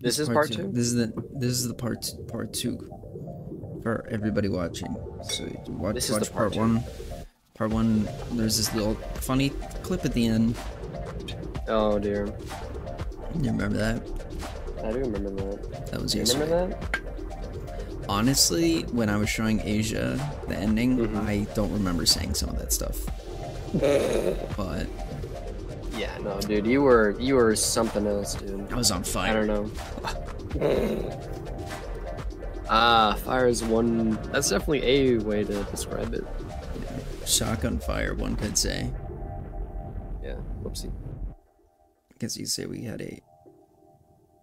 This is part two? This is the this is the part part two for everybody watching. So watch This watch part part, one. Part one. There's this little funny clip at the end. Oh dear. You remember that? I do remember that. That was You yesterday. remember that? Honestly, when I was showing Asia the ending, Mm-hmm. I don't remember saying some of that stuff. but Yeah, no, dude, you were you were something else, dude. I was on fire. I don't know. ah, fire is one. That's definitely a way to describe it. Shotgun fire, one could say. Yeah. Whoopsie. guess you say we had a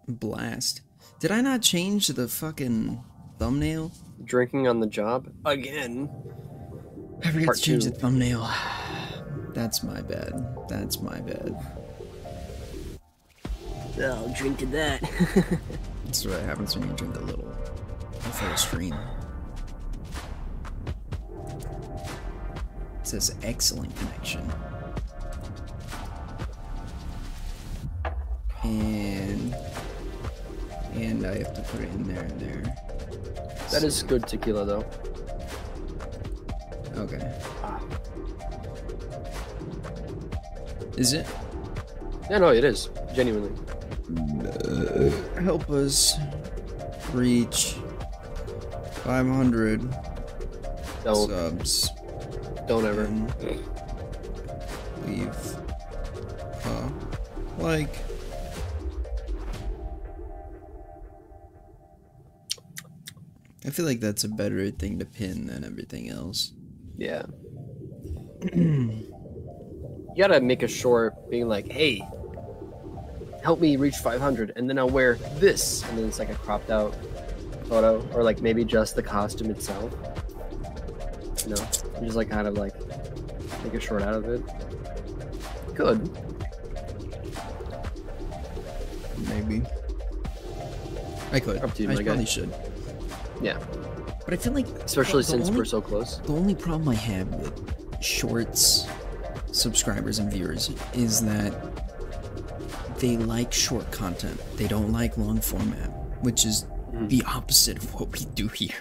blast. Did I not change the fucking thumbnail? Drinking on the job again. I forgot Part to change two. the thumbnail. That's my bad. That's my bad. Oh, drink to that. That's what happens when you drink a little before a stream. It says excellent connection. And and I have to put it in there and there. that is good tequila, though. Okay. Ah. Is it? Yeah, no, it is genuinely. Uh, help us reach 500 Don't subs don't ever. leave a uh, like. I feel like that's a better thing to pin than everything else. Yeah. you gotta make a short being like, hey, help me reach 500, and then I'll wear this. And then it's like a cropped out photo, or like maybe just the costume itself. You know, you just like kind of like make a short out of it. Good. Maybe. I could. Up to you, I my guy. probably should. Yeah. But I feel like Especially since only- we're so close. The only problem I have with shorts subscribers and viewers is that they like short content. They don't like long format, which is Mm-hmm. the opposite of what we do here.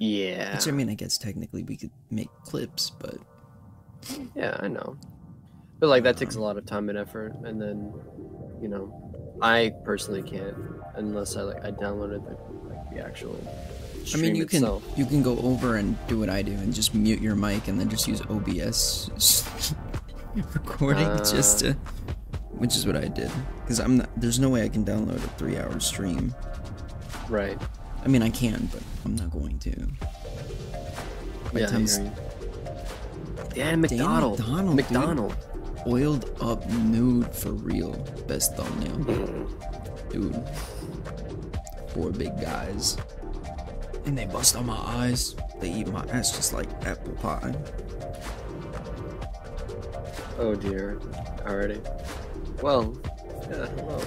Yeah. Which I mean, I guess technically we could make clips, but Yeah, I know. But like that takes a lot of time and effort, and then, you know, I personally can't unless I like I downloaded the like the actual. I mean, you can you can go over and do what I do and just mute your mic and then just use OBS recording just Uh. to, which is what I did because I'm not. There's no way I can download a three-hour stream. Right. I mean, I can, but I'm not going to. By yeah. the I time hear. Dan McDonald. McDonald, dude. McDonald. oiled up nude for real, best thumbnail, dude. Four big guys, and they bust on my eyes. They eat my ass just like apple pie. Oh dear. Alrighty. Well. Yeah. Hello.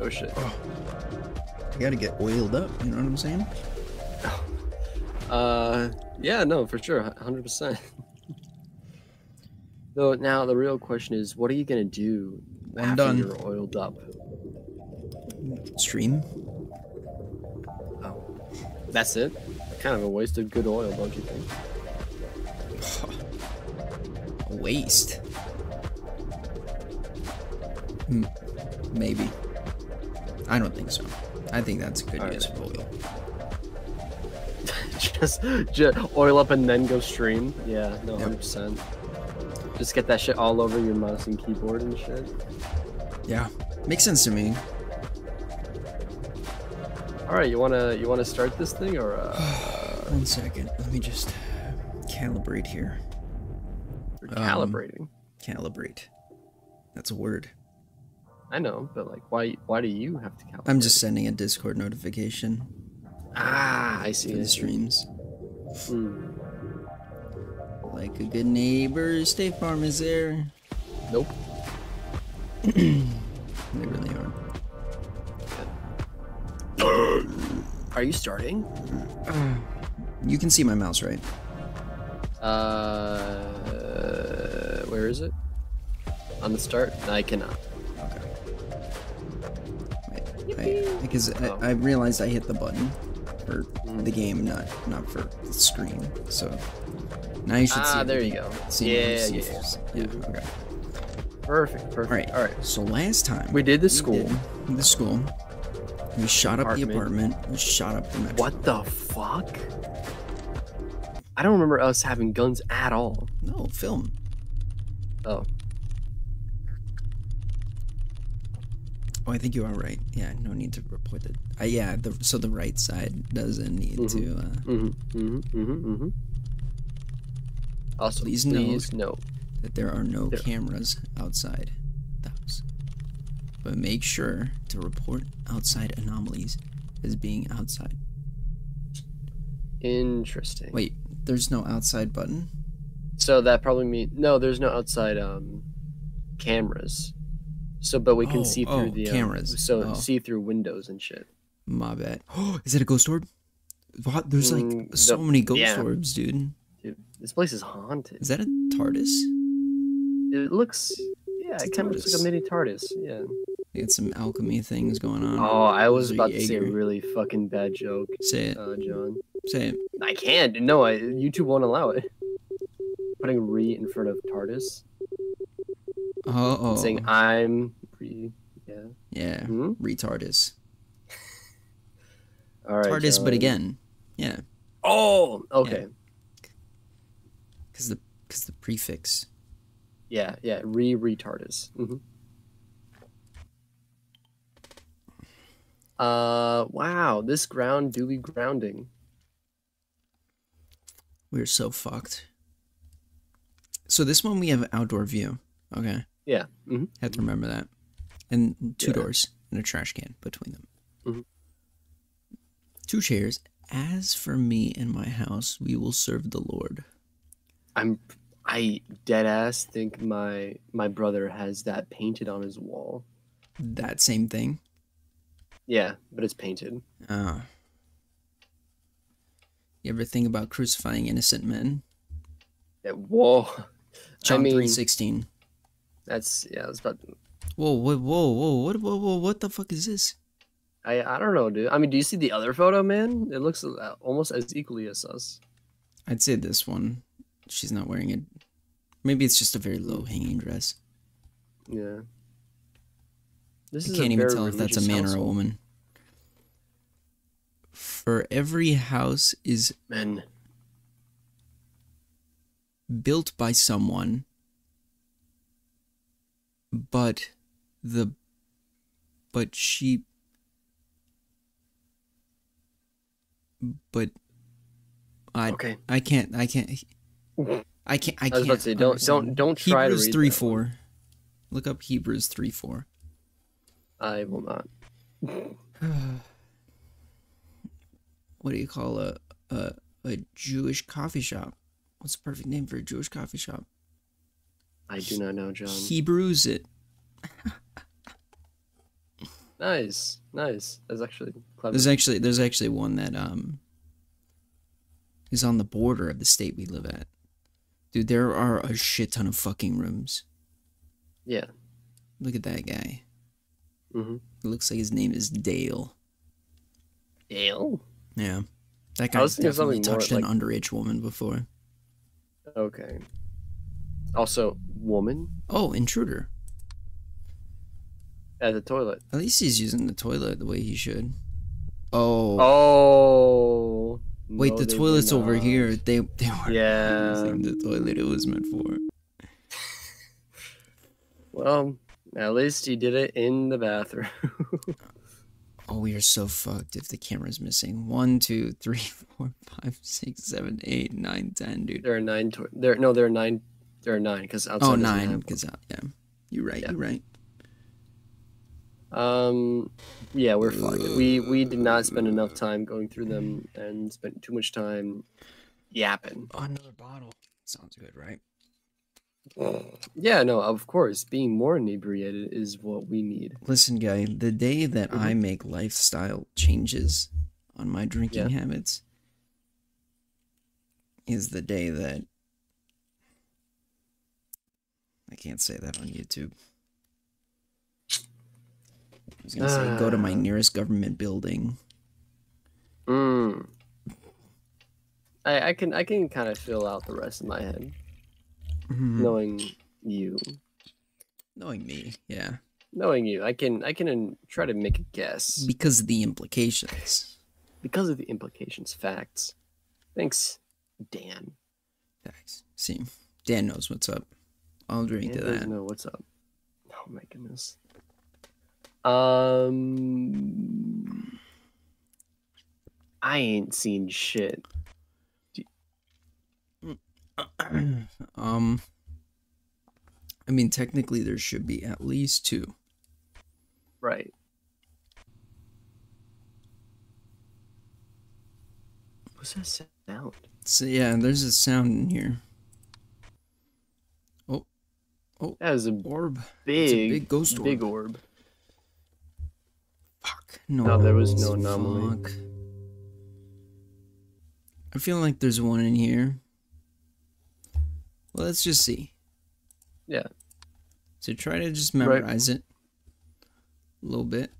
Oh shit. I gotta get oiled up. You know what I'm saying? Uh. Yeah. No. For sure. Hundred percent. Though now the real question is, what are you gonna do I'm after done. you're oiled up? Stream. That's it. Kind of a waste of good oil, don't you think? A waste. Hmm, Maybe. I don't think so. I think that's a good Alright. use of oil. just, just oil up and then go stream. Yeah, no, Yep. hundred percent. Just get that shit all over your mouse and keyboard and shit. Yeah, makes sense to me. All right, you wanna you wanna start this thing or uh, One second. Let me just calibrate here. you're Um, calibrating? Calibrate. That's a word. I know, but like, why why do you have to calibrate? I'm just sending a Discord notification ah, I see. I the streams. Hmm. Like a good neighbor, State Farm is there. Nope. They really are. Are you starting? You can see my mouse, right? Uh, where is it? On the start? I cannot. Okay. I, because Oh. I, I realized I hit the button for Mm. the game, not not for the screen. So now you should see. Ah, there you go. See Yeah, yeah, yeah. yeah. Okay. Perfect, perfect. All right. All right. So last time We did the school. did the school. We shot up the Apartment. We shot up the metro. What the fuck? I don't remember us having guns at all. No film. Oh, Oh, I think you are right. Yeah, no need to report it. Uh, yeah, the, so the right side doesn't need Mhm. to. Uh, mm-hmm, mm-hmm, mm-hmm, mm-hmm. Also, Please please, note that there are no There- cameras outside. But make sure to report outside anomalies as being outside. Interesting. Wait, there's no outside button? So that probably means no. There's no outside um cameras. So, but we can Oh, see through oh, the um, cameras. So Oh. see through windows and shit. My bad. Oh, is it a ghost orb? What? There's like Mm, so the- many ghost yeah. orbs, dude. Dude, this place is haunted. Is that a TARDIS? It looks, yeah, It's it kind of looks like a mini TARDIS. Yeah. Got some alchemy things going on. Oh, I was about to say a really fucking bad joke, Say it. uh, John. Say it. I can't. No, I, YouTube won't allow it. Putting re in front of TARDIS, Oh, oh. saying I'm re. Yeah. yeah. Hmm? Retardis. All right. TARDIS, but again. Yeah. Oh, okay. Because the, cause the prefix. Yeah, yeah. Re retardis. hmm Uh, wow. This ground do be grounding. We're so fucked. So this one we have outdoor view. Okay. Yeah. hmm Have to remember that. And two Yeah. doors and a trash can between them. Mhm. Two chairs. As for me and my house, we will serve the Lord. I'm. I dead ass think my my brother has that painted on his wall. That same thing. Yeah, but it's painted. Uh, you ever think about crucifying innocent men? Yeah, whoa. John I mean, three sixteen. that's yeah. It's about. Whoa, whoa, whoa, whoa! What, whoa, whoa! What the fuck is this? I I don't know, dude. I mean, do you see the other photo, man? It looks uh, almost as equally as us. I'd say this one. She's not wearing it. Maybe it's just a very low hanging dress. Yeah. This I is can't even tell if that's a man or a woman. For every house is Man, built by someone, but the but she but I okay. I can't I can't I can't I I can't was about to say, don't- don't- don't try to Hebrews read three that four. Look up Hebrews three four. I will not. what do you call a a a Jewish coffee shop? What's the perfect name for a Jewish coffee shop? I do not know, John. Hebrews it. Nice, nice. That's actually clever. There's actually there's actually one that um is on the border of the state we live at. Dude, there are a shit ton of fucking rooms. Yeah. Look at that guy. Mm-hmm. It looks like his name is Dale. Dale. Yeah. That I guy was definitely something more touched an underage woman before. Okay. Also, woman Oh, intruder. at the toilet. At least he's using the toilet the way he should. Oh. Oh. Wait, no, the toilet's over here. They they were Yeah. using the toilet it was meant for. Well, at least he did it in the bathroom. Oh, we are so fucked if the camera's missing. One, two, three, four, five, six, seven, eight, nine, ten, dude. there are nine. To- there, no, there are nine. There are nine because outside. Oh, nine. Because yeah, you're right. Yeah. You're right. Um, yeah, we're fucked. We we did not spend enough time going through them and spent too much time yapping. Another bottle. Sounds good, right? Yeah, no, of course, being more inebriated is what we need. Listen, guy. The day that I Mhm. make lifestyle changes on my drinking Yeah. habits is the day that I can't say that on YouTube. I was gonna say go to my Ah. nearest government building. Mm. I, I can I can kind of fill out the rest of my head, Mhm. knowing you, Knowing me, yeah. knowing you. I can I can uh, try to make a guess Because of the implications. because of the implications, facts. Thanks, Dan. Thanks. See, Dan knows what's up. I'll drink Dan to that. know what's up. Oh my goodness. Um, I ain't seen shit. um, I mean, technically, there should be at least two. Right. What's that sound? So yeah, there's a sound in here. Oh, oh, that is a Orb. big, big ghost big orb. orb. Fuck. No. No, there was no anomaly. Fuck. I feel like there's one in here. Well, let's just see. Yeah. So try to just Right. memorize it a little bit.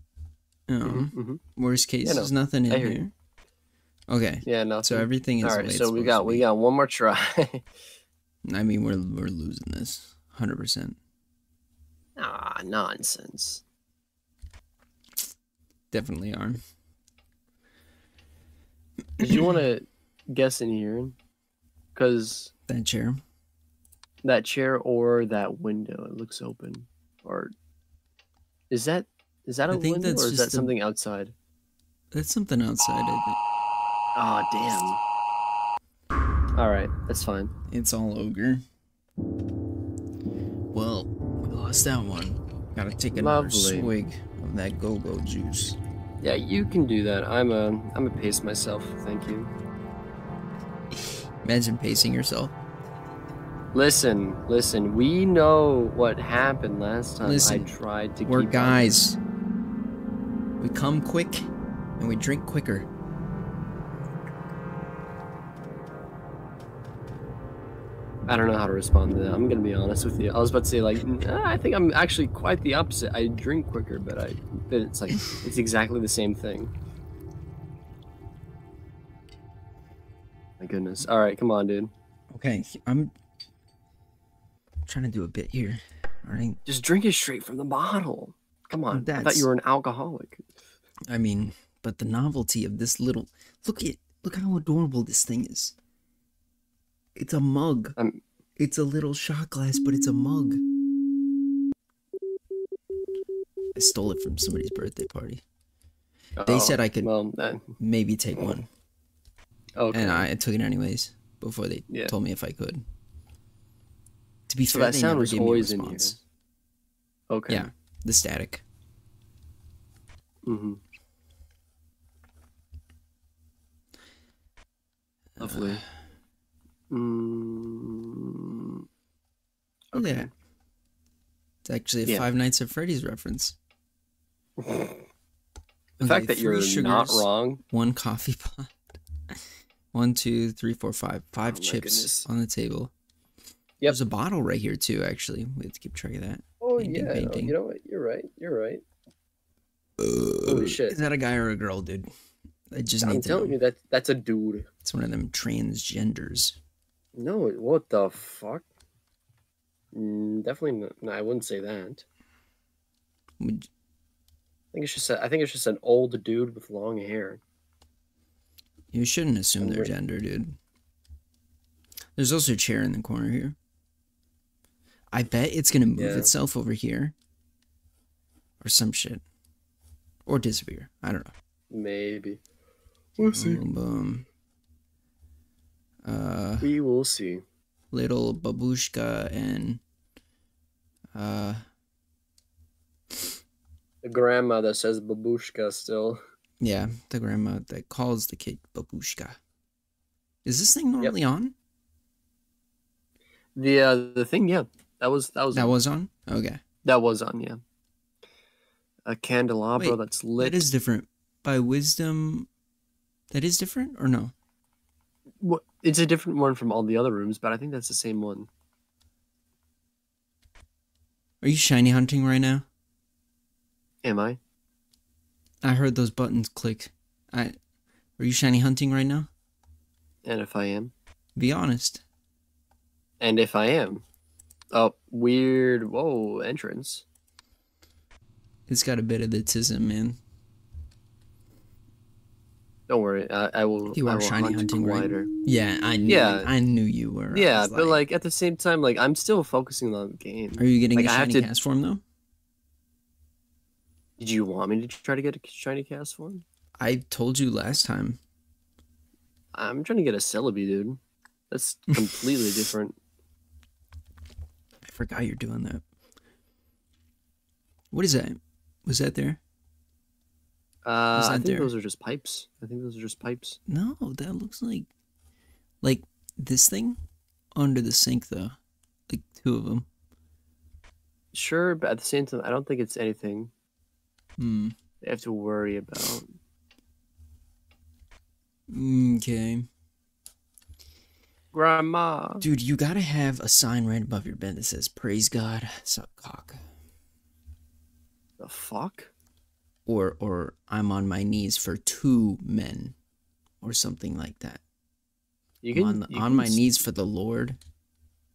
Um, Mhm, mhm. Worst case, Yeah, no, there's nothing in here. Okay, Yeah, no. so everything is. All right, so we got we got one more try. I mean, we're we're losing this, hundred percent. ah, nonsense. Definitely are. Did you want to guess in here? Because That chair. That chair or that window, it looks open. Or is that is that a window that's or is that a- something outside? That's something outside. I think Oh damn. All right, that's fine. it's all ogre. Well, we lost that one. Gotta take another Lovely. swig of that go-go juice. Yeah, you can do that. I'm a I'm a pace myself. Thank you. Imagine pacing yourself. Listen, listen. We know what happened last time. Listen, I tried to We're up. guys. We come quick and we drink quicker. I don't know how to respond to that. I'm gonna be honest with you. I was about to say like, "Nah, uh, I think I'm actually quite the opposite. I drink quicker, but I, but it's like it's exactly the same thing. My goodness. All right, come on, dude. Okay, I'm trying to do a bit here. All right. Just drink it straight from the bottle. Come on. I thought you were an alcoholic. I mean, but the novelty of this little look at look how adorable this thing is. It's a mug. I'm- It's a little shot glass, but it's a mug. I stole it from somebody's birthday party. They Oh, said I oh, could Well, maybe take one, okay. and I took it anyways before they Yeah. told me if I could. To be so fair, that sound was gave me a always in here. Okay. Yeah, the static. Mm-hmm. Lovely. Uh, Mm, okay. that. It's actually a Yeah. Five Nights at Freddy's reference. The Okay, fact that you're three not sugars, wrong. One coffee pot. One, two, three, four, five. Five Oh chips on the table. Yep. There's a bottle right here too. Actually, we have to keep track of that. Oh Painting, yeah, no, painting. you know what? You're right. You're right. Holy shit! Is that a guy or a girl, dude? I just I'm need to know. telling you that that's a dude. It's one of them transgenders. No, what the fuck? Mm, definitely, not, no. I wouldn't say that. Would- I think it's just. A, I think it's just an old dude with long hair. You shouldn't assume their gender, dude. There's also a chair in the corner here. I bet it's gonna move Yeah. itself over here. Or some shit. Or disappear. I don't know. Maybe. We'll Boom, boom. Uh, We will see. little babushka and uh, The grandma that says babushka still. yeah, the grandma that calls the kid babushka. Is this thing normally on? The uh, the thing, yeah, that was that was That on. was on. Okay, that was on, yeah. A candelabra Wait, that's lit. that is different. By wisdom, that is different or no? Wha- It's a different one from all the other rooms, but I think that's the same one. Are you shiny hunting right now? Am I? I heard those buttons click. I are you shiny hunting right now? And if I am, Be honest. and if I am, oh weird. Whoa, entrance. It's got a bit of the tism, man. Don't worry, I, I will. You are will shiny hunt hunting, right? Yeah, I knew. Yeah. I knew you were. Yeah, but like at the same time, like I'm still focusing on the game. are you getting like, a shiny to- Castform though? Did you want me to try to get a shiny Castform? I told you last time. I'm trying to get a Celebi, dude. That's completely different. Forgot you're doing that. What is that? Was that there? Uh, Is I think there? those are just pipes. I think those are just pipes. No, that looks like like this thing under the sink though. Like two of them. Sure, but at the same time, I don't think it's anything Hmm. they have to worry about. Okay. Grandma. Dude, you gotta have a sign right above your bed that says "Praise God, suck cock," The fuck? or or "I'm on my knees for two men," or something like that. You I'm on the, you on can my knees for the Lord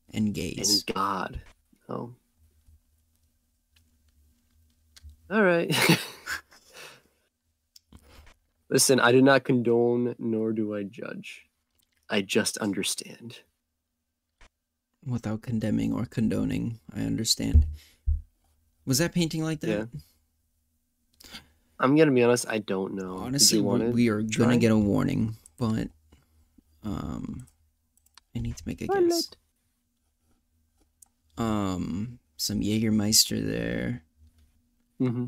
and And gaze. God. Oh. All right. Listen, I do not condone nor do I judge. I just understand. Without condemning or condoning, I understand. Was that painting like that? Yeah. I'm gonna be honest. I don't know. Honestly, we, we are try? gonna get a warning, but um, I need to make a Well, guess. Um, some Jägermeister there. Mm-hmm.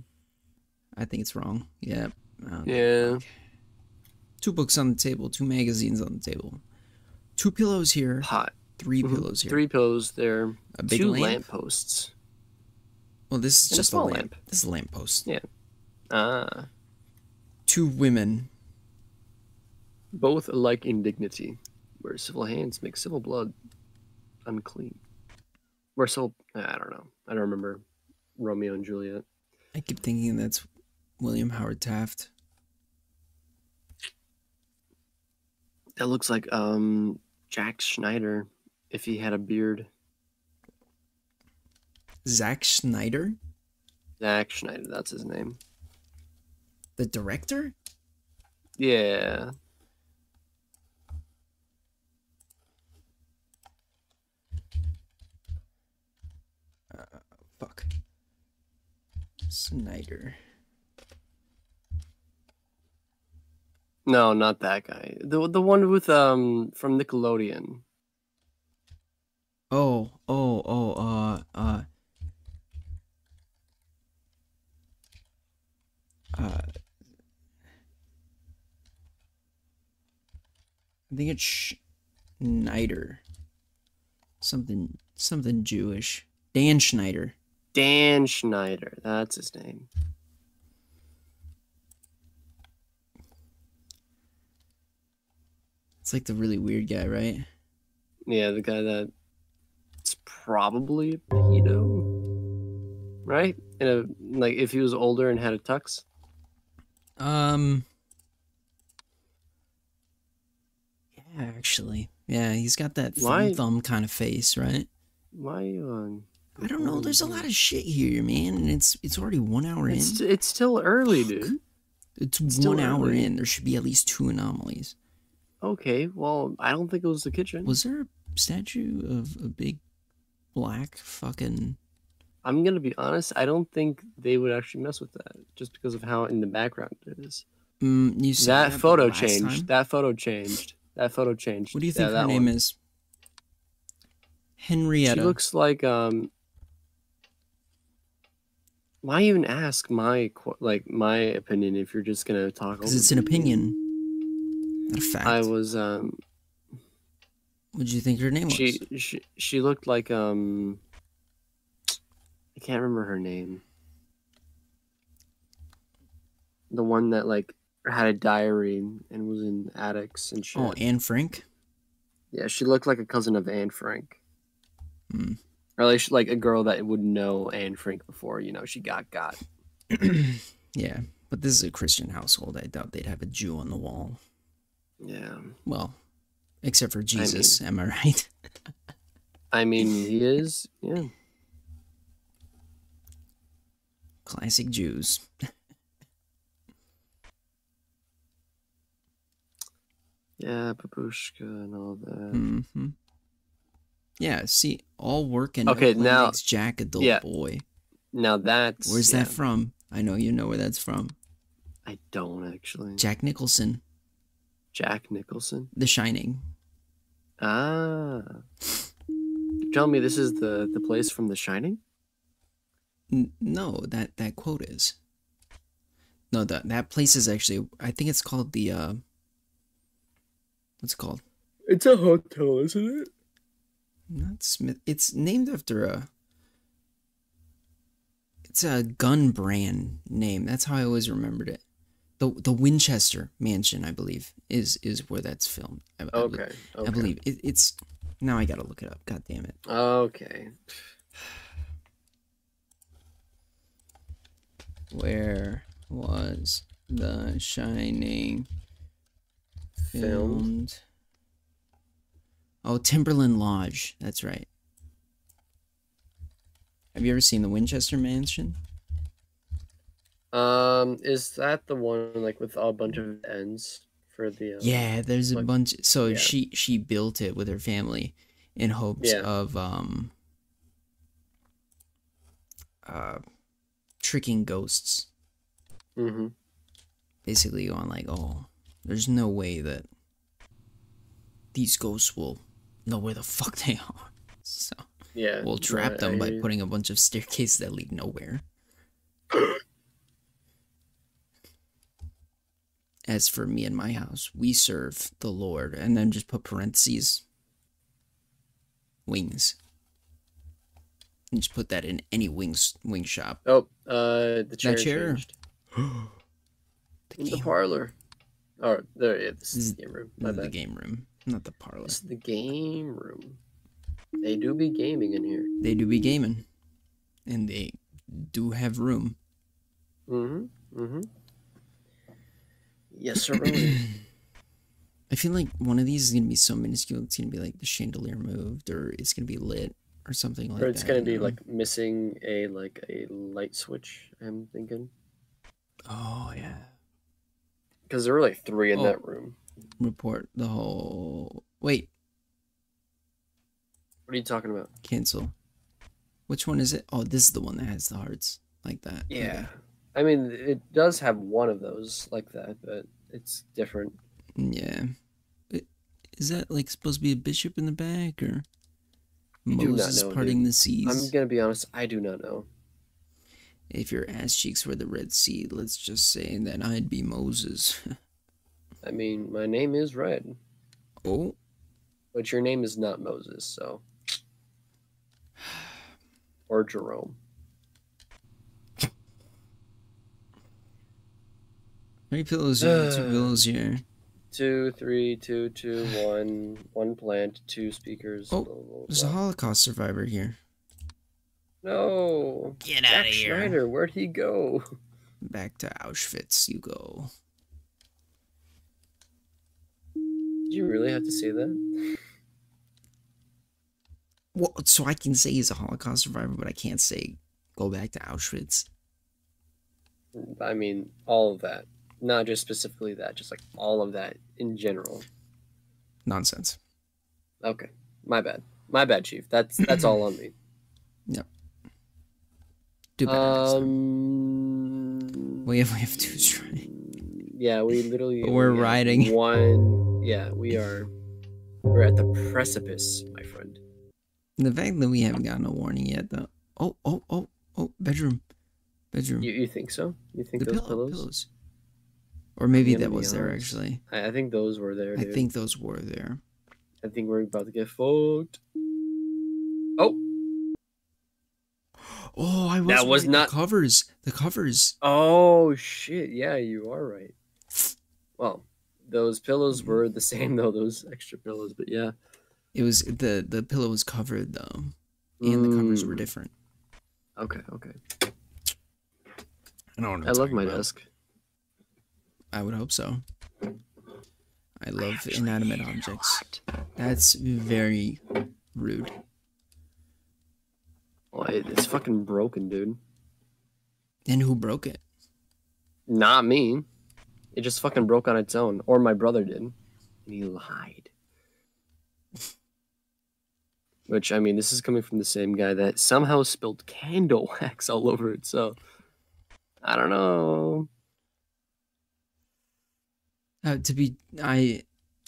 I think it's wrong. Yeah. Yeah. Two books on the table, two magazines on the table, two pillows here, Pot. 3 Mhm. pillows here, Three pillows there. a big two lamp. lampposts. Well, this is and just a small lamp. lamp. This is a lamppost. Yeah. Ah. Two women. Both alike in dignity. Where civil hands make civil blood unclean. Where civil. I don't know. I don't remember Romeo and Juliet. I keep thinking that's William Howard Taft. That looks like um Jack Schneider if he had a beard. Zack Schneider, Zack Schneider, that's his name. the director. Yeah. Uh, fuck. Snyder. No, not that guy. The the one with um from Nickelodeon. Oh, oh, oh, uh, uh, uh, I think it's Schneider. Something, something Jewish. Dan Schneider. Dan Schneider, that's his name. It's like the really weird guy, right? Yeah, the guy that it's probably a pedo. Right? In a like if he was older and had a tux. Um. Yeah, actually, yeah, he's got that thumb Why- thumb kind of face, right? Why on I don't know. There's a lot of shit here, man, and it's it's already one hour in. It's it's still early, dude. It's still one hour early. in. There should be at least two anomalies. Okay, well, I don't think it was the kitchen. Was there a statue of a big black fucking? I'm gonna be honest. I don't think they would actually mess with that, just because of how in the background it is. Mm, you said That the photo changed. time? That photo changed. That photo changed. What do you Yeah, think her name one. is? Henrietta. She looks like um. Why even ask my like my opinion if you're just gonna talk? Because it's an opinion, a fact. I was um. what did you think her name was? She she she looked like um. I can't remember her name. The one that like had a diary and was in attics and shit. oh, Anne Frank. Yeah, she looked like a cousin of Anne Frank. Hmm. Or like, like a girl that would know Anne Frank before, you know, she got got. yeah, But this is a Christian household. I doubt they'd have a Jew on the wall. Yeah. Well, except for Jesus. am I right? I mean, he is. Yeah. Classic Jews. Yeah, babushka and all that. hmm Yeah, see, all work and Okay, no now- makes Jack a dull yeah. boy. Now that's Where's yeah, that from? I know you know where that's from. I don't actually. Jack Nicholson, Jack Nicholson. The Shining. Ah. You're me this is the the place from The Shining? N- no, that that quote is. No, that that place is actually. I think it's called the. uh What's it called? It's a hotel, isn't it? Not Smith. It's named after a. It's a gun brand name. That's how I always remembered it. The the Winchester Mansion, I believe, is is where that's filmed. I, I Okay. okay. I believe it, it's. Now I gotta look it up. God damn it. Okay. Where was The Shining Filmed. filmed? Oh, Timberline Lodge. That's right. Have you ever seen the Winchester Mansion? Um, is that the one like with a bunch of ends for the? Um, Yeah, there's a like- bunch. So yeah. she she built it with her family in hopes Yeah. of um uh tricking ghosts. Mm-hmm. Basically going like, oh, there's no way that these ghosts will know where the fuck they are. So Yeah. we'll trap right, them I by putting a bunch of staircases that lead nowhere. As for me and my house, we serve the Lord, and then just put parentheses, wings. And just put that in any wings wing shop. Oh, uh, the chair. The In the parlor. Oh, there. Yeah, this is the game room. My the game room, not the parlor. This is the game room. They do be gaming in here. They do be gaming, and they do have room. Mm-hmm. Mm-hmm. Yes, sir. I feel like one of these is gonna be so minuscule. It's gonna be like the chandelier moved, or it's gonna be lit, or something like that. or that. it's gonna be know? like missing a like a light switch. I'm thinking oh yeah. because there were like three in Oh. that room. Report the whole. Wait, What are you talking about? cancel. Which one is it? Oh, this is the one that has the hearts like that. Okay. I mean, it does have one of those like that, but it's different. Yeah. Is that like supposed to be a bishop in the back or Moses parting dude. the seas? I'm gonna be honest. I do not know. If your ass cheeks were the Red Sea, let's just say that I'd be Moses. I mean, my name is Red, oh, but your name is not Moses, so. Or Jerome. Many pillows? here? Two uh, pillows here. Two, three, two, two, one, one plant, two speakers. Oh, blah, blah, There's a. Holocaust survivor here. No. Get Zack Schneider, where'd he go? Back to Auschwitz you go. Did you really have to say that? Well, so I can say he's a Holocaust survivor, but I can't say go back to Auschwitz. I mean, all of that. Not just specifically that, just like all of that in general. Nonsense. Okay. My bad. My bad, Chief. That's that's all on me. Yep. Do better next time. Um We have we have two strikes. Yeah, we literally we're only have riding. one yeah, we are we're at the precipice, my friend. The fact that we haven't gotten a warning yet, though. Oh, oh, oh, oh, bedroom, bedroom. You you think so? You think the those pillow, pillows? pillows. Or maybe that gonna was there actually. I, I think those were there, I think those were there. I think we're about to get fucked. Oh, Oh, I was. That was right, not- the covers. The covers. oh shit! Yeah, you are right. Well, those pillows Mm-hmm. were the same though. Those extra pillows, but yeah. It was the the pillow was covered though, and the covers were Mm, different. Okay, okay. I don't know. I love my desk. I would hope so. I love Actually inanimate hate it a objects. That's very rude. Well, it's fucking broken, dude. And who broke it? Not me. It just fucking broke on its own, or my brother did, and he lied. Which I mean, this is coming from the same guy that somehow spilled candle wax all over it. So I don't know. Uh, to be, I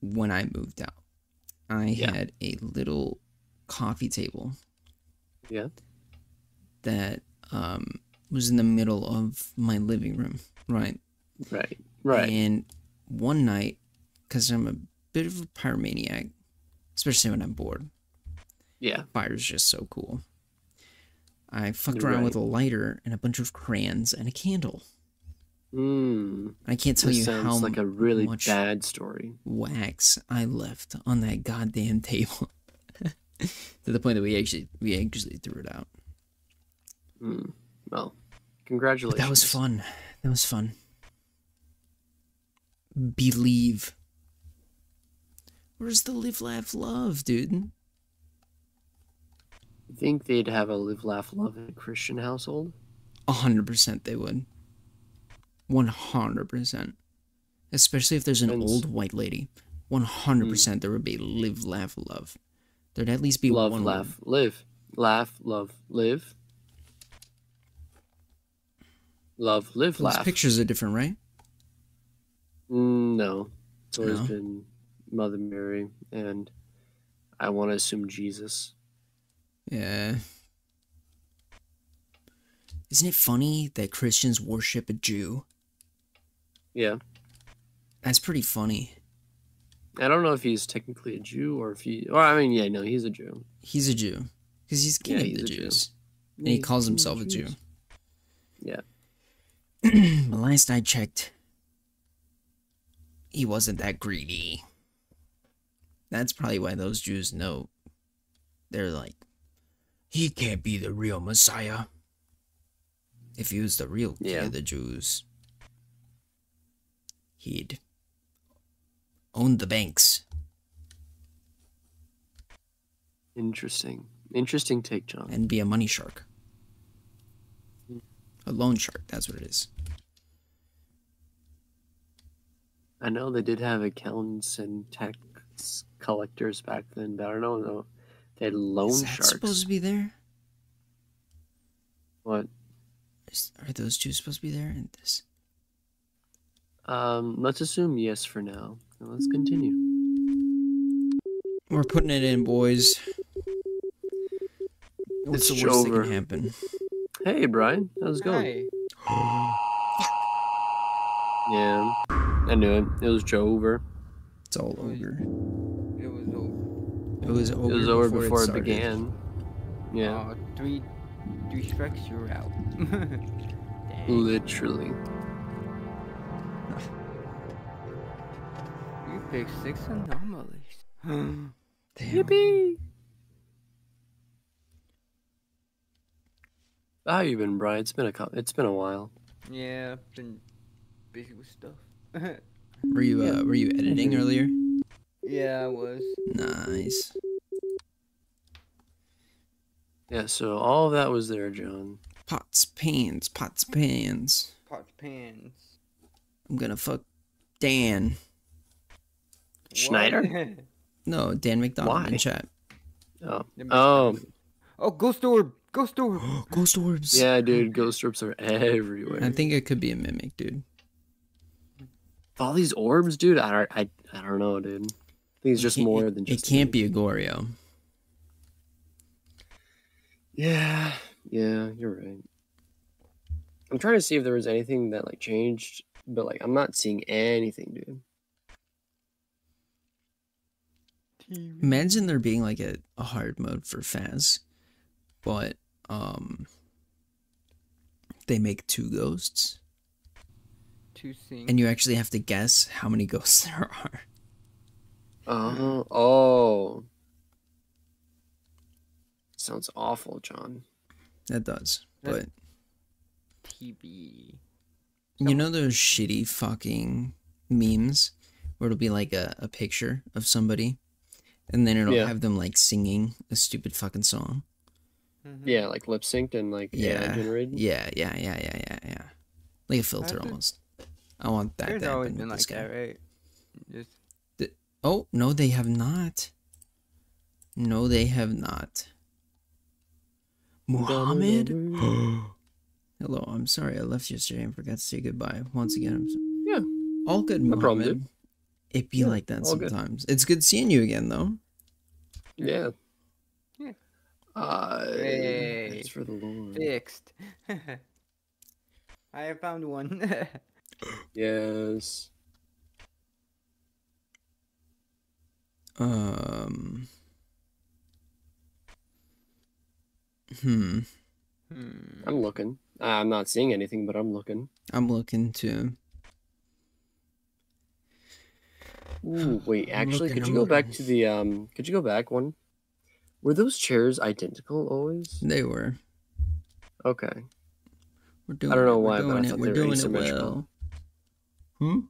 when I moved out, I Yeah. had a little coffee table Yeah. that um was in the middle of my living room, right? Right. Right. And one night, because I'm a bit of a pyromaniac, especially when I'm bored, Yeah. fire's just so cool. I fucked around with a lighter and a bunch of crayons and a candle. Hmm. I can't tell This you sounds how like a really much bad story. wax I left on that goddamn table. to the point that we actually we actually threw it out. Hmm. Well, But congratulations. that was fun. That was fun. Believe. Where's the live, laugh, love, dude? You think they'd have a live, laugh, love in a Christian household? A hundred percent they would. One hundred percent. Especially if there's an Depends. old white lady. One hundred percent there would be live, laugh, love. There'd at least be love, one laugh, live. Laugh, love, live. Love, live, Those laugh. pictures are different, right? Mm, no. It's always No? been Mother Mary, and I want to assume Jesus. Yeah. Isn't it funny that Christians worship a Jew? Yeah. That's pretty funny. I don't know if he's technically a Jew or if he. Well, I mean, yeah, no, he's a Jew. He's a Jew. Because he's king Yeah, of the a Jew. Jews. And he calls himself a Jew. Yeah. But last I checked, he wasn't that greedy. That's probably why those Jews know. They're like, he can't be the real Messiah. If he was the real king Yeah. of the Jews, he'd own the banks. Interesting. Interesting take, John. and be a money shark. A loan shark, that's what it is. I know they did have accountants and tax collectors back then, but I don't know. They had loan is that sharks. supposed to be there? What? Is, are those two supposed to be there in this? Um, let's assume yes for now. Now let's continue. We're putting it in, boys. What's It's the worst that over. can happen? Hey, Brian, how's it going? Yeah, I knew it. It was Joe over. It's all over. It was over. It was over. It was over before, it, started. began. Yeah, Uh, three, three strikes, you're out. Literally. You picked six anomalies. Damn. Yippee! How you been, Brian? It's been a it's been a while. yeah, I've been busy with stuff. Were you uh, were you editing earlier? yeah, I was. Nice. Yeah, so all of that was there, John. Pots, pans, pots, pans. Pots, pans. I'm gonna fuck Dan. Schneider? What? No, Dan McDonald in chat. Oh, oh, oh, ghost orb! Ghost orb! Ghost orbs. yeah, dude. Ghost orbs are everywhere. I think it could be a mimic, dude. all these orbs, dude. I don't, I, I don't know, dude. I think it's just It- more it- than just. It can't be a Goryo. Yeah, yeah, you're right. I'm trying to see if there was anything that like changed, but like I'm not seeing anything, dude. TV. Imagine there being like a, a hard mode for Phas, but um, they make two ghosts, Two sing. and you actually have to guess how many ghosts there are. Oh, oh. Sounds awful, John. That does, That- but TV. You know those shitty fucking memes where it'll be like a, a picture of somebody and then it'll Yeah. have them like singing a stupid fucking song. Mhm. Yeah, like lip synced and like Yeah. Generated. Yeah, yeah, yeah, yeah, yeah, yeah. Like a filter I've been- almost. I want that There's to always been like that, right? Just Oh, no, they have not. No, they have not. Muhammad? Hello, I'm sorry I left yesterday and forgot to say goodbye. Once again, I'm so- Yeah. all good, No problem, Muhammad. It be Yeah, like that all good. sometimes. It's good seeing you again, though. Yeah. Yeah. Uh, Hey. it's for the Lord. fixed. I have found one. Yes. Um. Hmm. hmm. I'm looking. I'm not seeing anything, but I'm looking. I'm looking to. Ooh, wait, actually, could you go back looking. to the um? Could you go back one? Were those chairs identical always? They were. Okay. We're doing. I don't know it, we're why, but I doing it, thought they were asymmetrical. well. Hmm.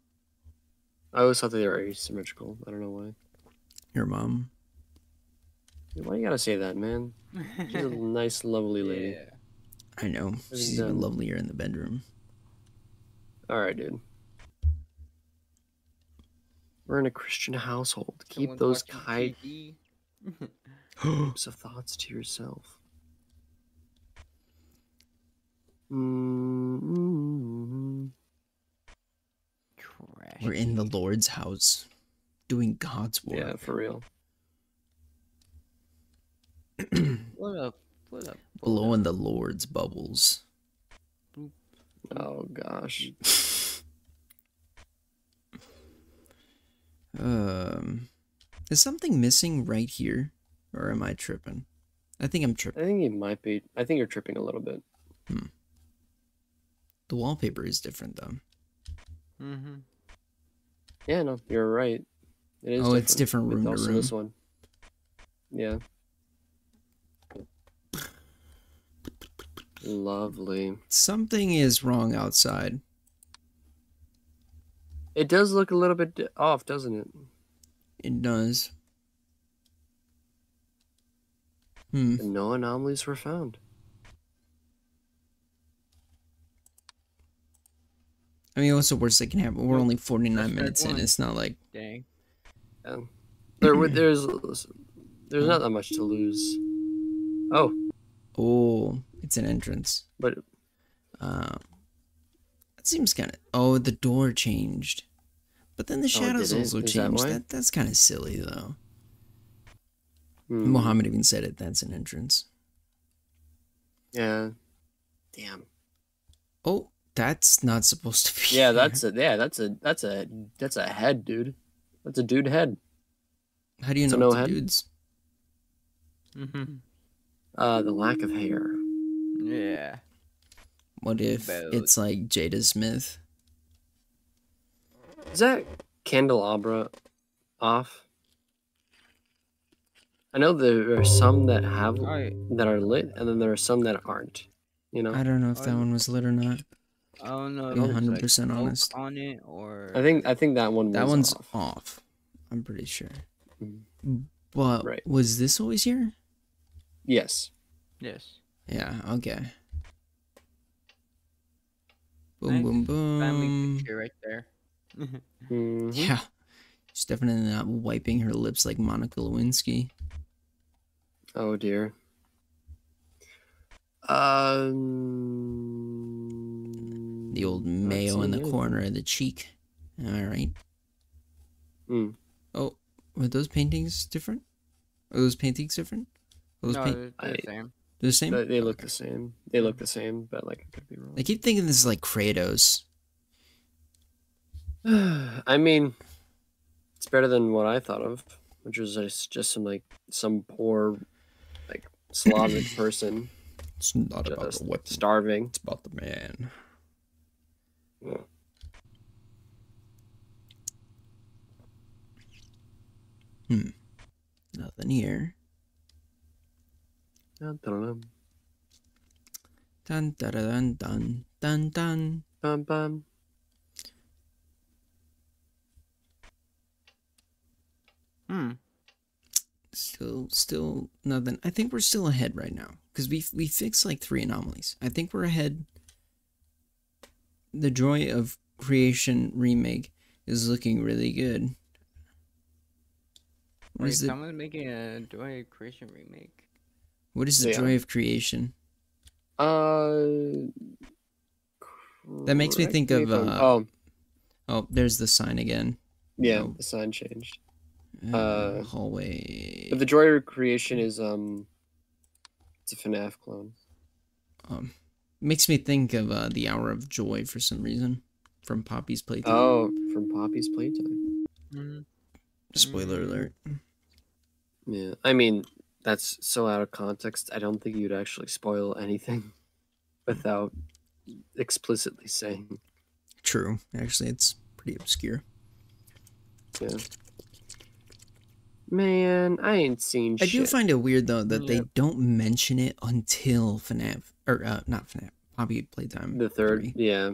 I always thought they were asymmetrical. I don't know why. Your mom. Why you gotta say that, man? She's a nice, lovely lady. Yeah. I know. She's even done. lovelier in the bedroom. All right, dude. We're in a Christian household. Keep Someone's those watching kite TV. types of thoughts to yourself. Mm-hmm. Trash. We're in the Lord's house, doing God's work. Yeah, for real. What up? What up? Blowing the Lord's bubbles. Oh gosh. Um, is something missing right here, or am I tripping? I think I'm tripping. I think you might be. I think you're tripping a little bit. Hmm. The wallpaper is different though. Mm-hmm. Yeah, no, you're right. It is. Oh, it's different with room to also this one. Yeah. Lovely. Something is wrong outside. It does look a little bit off, doesn't it? It does. Hmm. And no anomalies were found. I mean, what's the worst that can happen? We're only 49 minutes in. It's not like. Dang. There, there's, there's not that much to lose. Oh, Oh, it's an entrance. but Uh, that seems kind of. Oh, the door changed. But then the Oh, shadows did it? also Is that changed. why? That, that's kind of silly, though. hmm, Muhammad even said it. That's an entrance. yeah. Damn. Oh, that's not supposed to be. Yeah, there. that's a yeah, that's a that's a that's a head, dude. That's a dude head. How do you So know no head? dudes? Mm-hmm. Uh, the lack of hair. Yeah. What if Both. it's like Jada Smith? Is that candelabra off? I know there are some that have yeah. that are lit, and then there are some that aren't. You know, I don't know if that one was lit or not. I don't know. Be if it's, like, 100% honest. on it or. I think I think that one. Was That one's off. off. I'm pretty sure. Mhm. But Right. was this always here? Yes. Yes. Yeah. Okay. Boom, Nice boom, Family boom. picture right there. Mhm. Yeah. She's definitely not wiping her lips like Monica Lewinsky. Oh dear. Um. The old not mayo in the seeing corner of the cheek. All right. Hmm. Oh, were those paintings different? Are those paintings different? Are those no, paint- they're, they're I- the same. They're the same? They, they look the same. They look the same, but like I could be wrong. I keep thinking this is like Kratos. I mean, it's better than what I thought of, which was just, just some like some poor, like Slavic person It's not just starving. It's about the man. Hmm. Nothing here. Dun, dun, dun. Dun dun dun dun dun dun. Bum bum. Hmm. Still, still nothing. I think we're still ahead right now because we we fixed like three anomalies. I think we're ahead. The joy of creation remake is looking really good. What Wait, is the someone's making a Joy Creation remake. What is the Yeah. joy of creation? Uh. That makes me think of, uh, oh, Oh, there's the sign again. yeah, no. the sign changed. Uh, Uh, hallway. But the Joy of Creation is um, it's a FNAF clone. um, makes me think of uh, the hour of joy for some reason from Poppy's playtime. Oh, from Poppy's Playtime. Mm. Spoiler mm. alert. Yeah, I mean that's so out of context. I don't think you'd actually spoil anything without explicitly saying. True. Actually, it's pretty obscure. Yeah. Man, I ain't seen I shit. do find it weird though that they don't mention it until FNAF or uh, not FNAF. Poppy Playtime. the third. three. Yeah,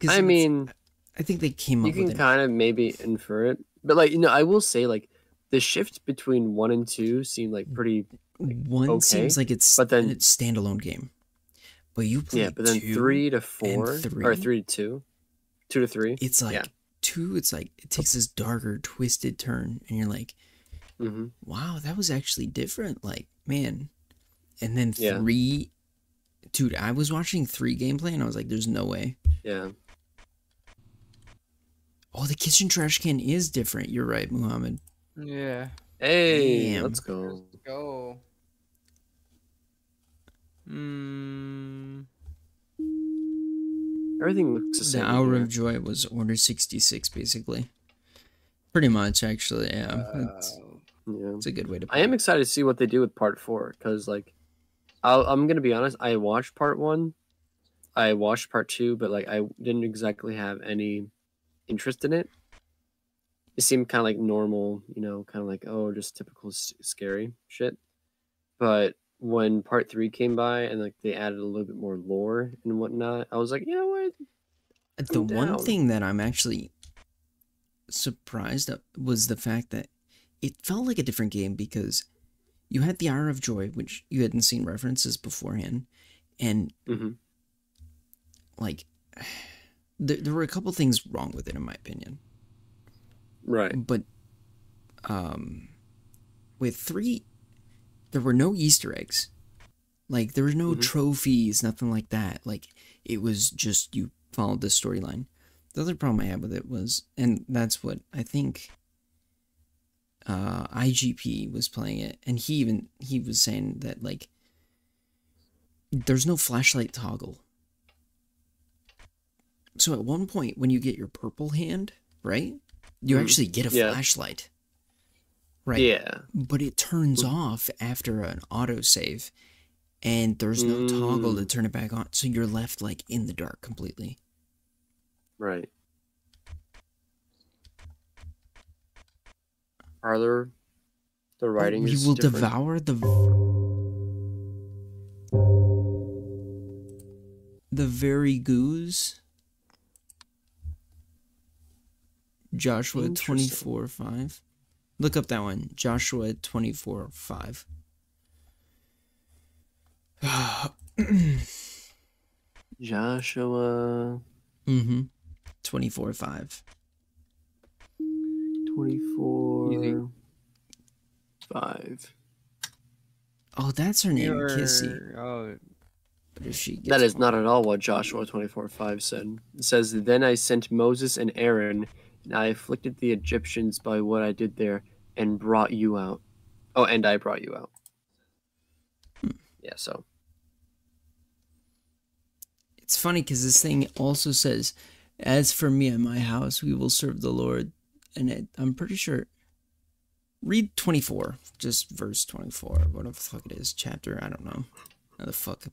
'Cause I mean, I think they came you up with can kind of maybe infer it, but like you know, I will say like the shift between one and two seemed like pretty. One okay, seems like it's but then- it's standalone game, but you play Yeah, but then three to four or three? three to two, two to three. It's like yeah. two. It's like it takes this darker, twisted turn, and you're like, hmm wow, that was actually different. Like, man. And then Yeah. three, dude, I was watching three gameplay and I was like, there's no way. Yeah. Oh, the kitchen trash can is different. You're right, Muhammad. Yeah. Hey, Damn. let's go. Go. Hmm. Everything looks the The hour here. of joy was order 66, basically. Pretty much, actually. Yeah, it's, Yeah. it's a good way to. I am excited to see what they do with part four because, like, I'll, I'm gonna be honest. I watched part one, I watched part two, but like, I didn't exactly have any interest in it. It seemed kind of like normal, you know, kind of like oh, just typical s- scary shit. But when part three came by and like they added a little bit more lore and whatnot, I was like, you know what? The I'm one down. thing that I'm actually surprised at was the fact that it felt like a different game because you had the Hour of Joy, which you hadn't seen references beforehand, and hmm like there, there were a couple things wrong with it in my opinion Right. but um with three there were no easter eggs like there were no Mhm. trophies nothing like that like it was just you followed the storyline the other problem i had with it was and that's what i think uh igp was playing it and he even he was saying that like there's no flashlight toggle so at one point when you get your purple hand right you Mhm. actually get a Yeah. flashlight right Yeah. but it turns Mm. off after an autosave and there's no toggle to Mm. turn it back on so you're left like in the dark completely Right. Are there the writing we will different? devour the the very goose joshua 24 5 look up that one joshua 24 5 Joshua. Mm-hmm. 24 5 24 Easy. 5. oh that's her name You're- kissy. Oh, but if she gets That is not at all what Joshua 24 5 said. It says, Then I sent Moses and Aaron, and I afflicted the Egyptians by what I did there, and brought you out. Oh, and I brought you out. Hmm. Yeah, so. It's funny because this thing also says, "As for me and my house, we will serve the Lord." And it, I'm pretty sure. Read 24, just verse 24, whatever the fuck it is, chapter. I don't know. How the fuck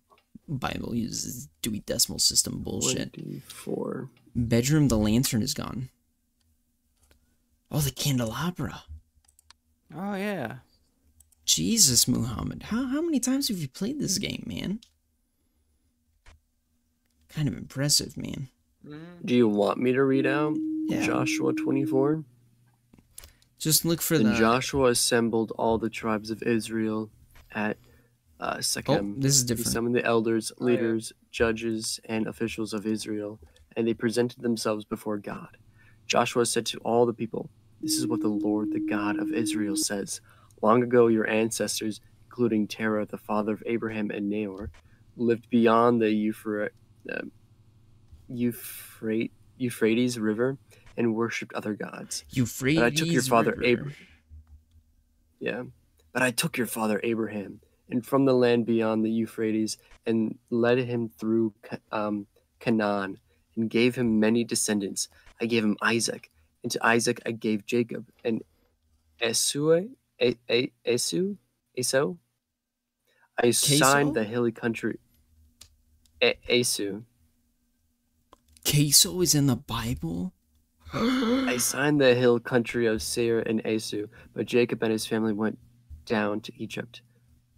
Bible uses Dewey Decimal System bullshit. 24. Bedroom, the lantern is gone. Oh, the candelabra. oh yeah. Jesus, Muhammad. How how many times have you played this game, man? Kind of impressive, man. Do you want me to read out Yeah. Joshua 24? Just look for And the. Joshua assembled all the tribes of Israel at uh, oh, this is He different. summoned the elders, Oh, yeah. leaders, judges, and officials of Israel, and they presented themselves before God. Joshua said to all the people, This is what the Lord, the God of Israel, says. Long ago, your ancestors, including Terah, the father of Abraham and Nahor, lived beyond the Euphra- uh, Euphrat- Euphrates River and worshipped other gods. Euphrates. But I took your father Abraham. Yeah. But I took your father Abraham and from the land beyond the Euphrates and led him through um, Canaan and gave him many descendants. I gave him Isaac, and to Isaac I gave Jacob and Esau. Esau? Esau? I assigned the hilly country. Esau. Queso is in the Bible. I signed the hill country of Seir and Esau, but Jacob and his family went down to Egypt.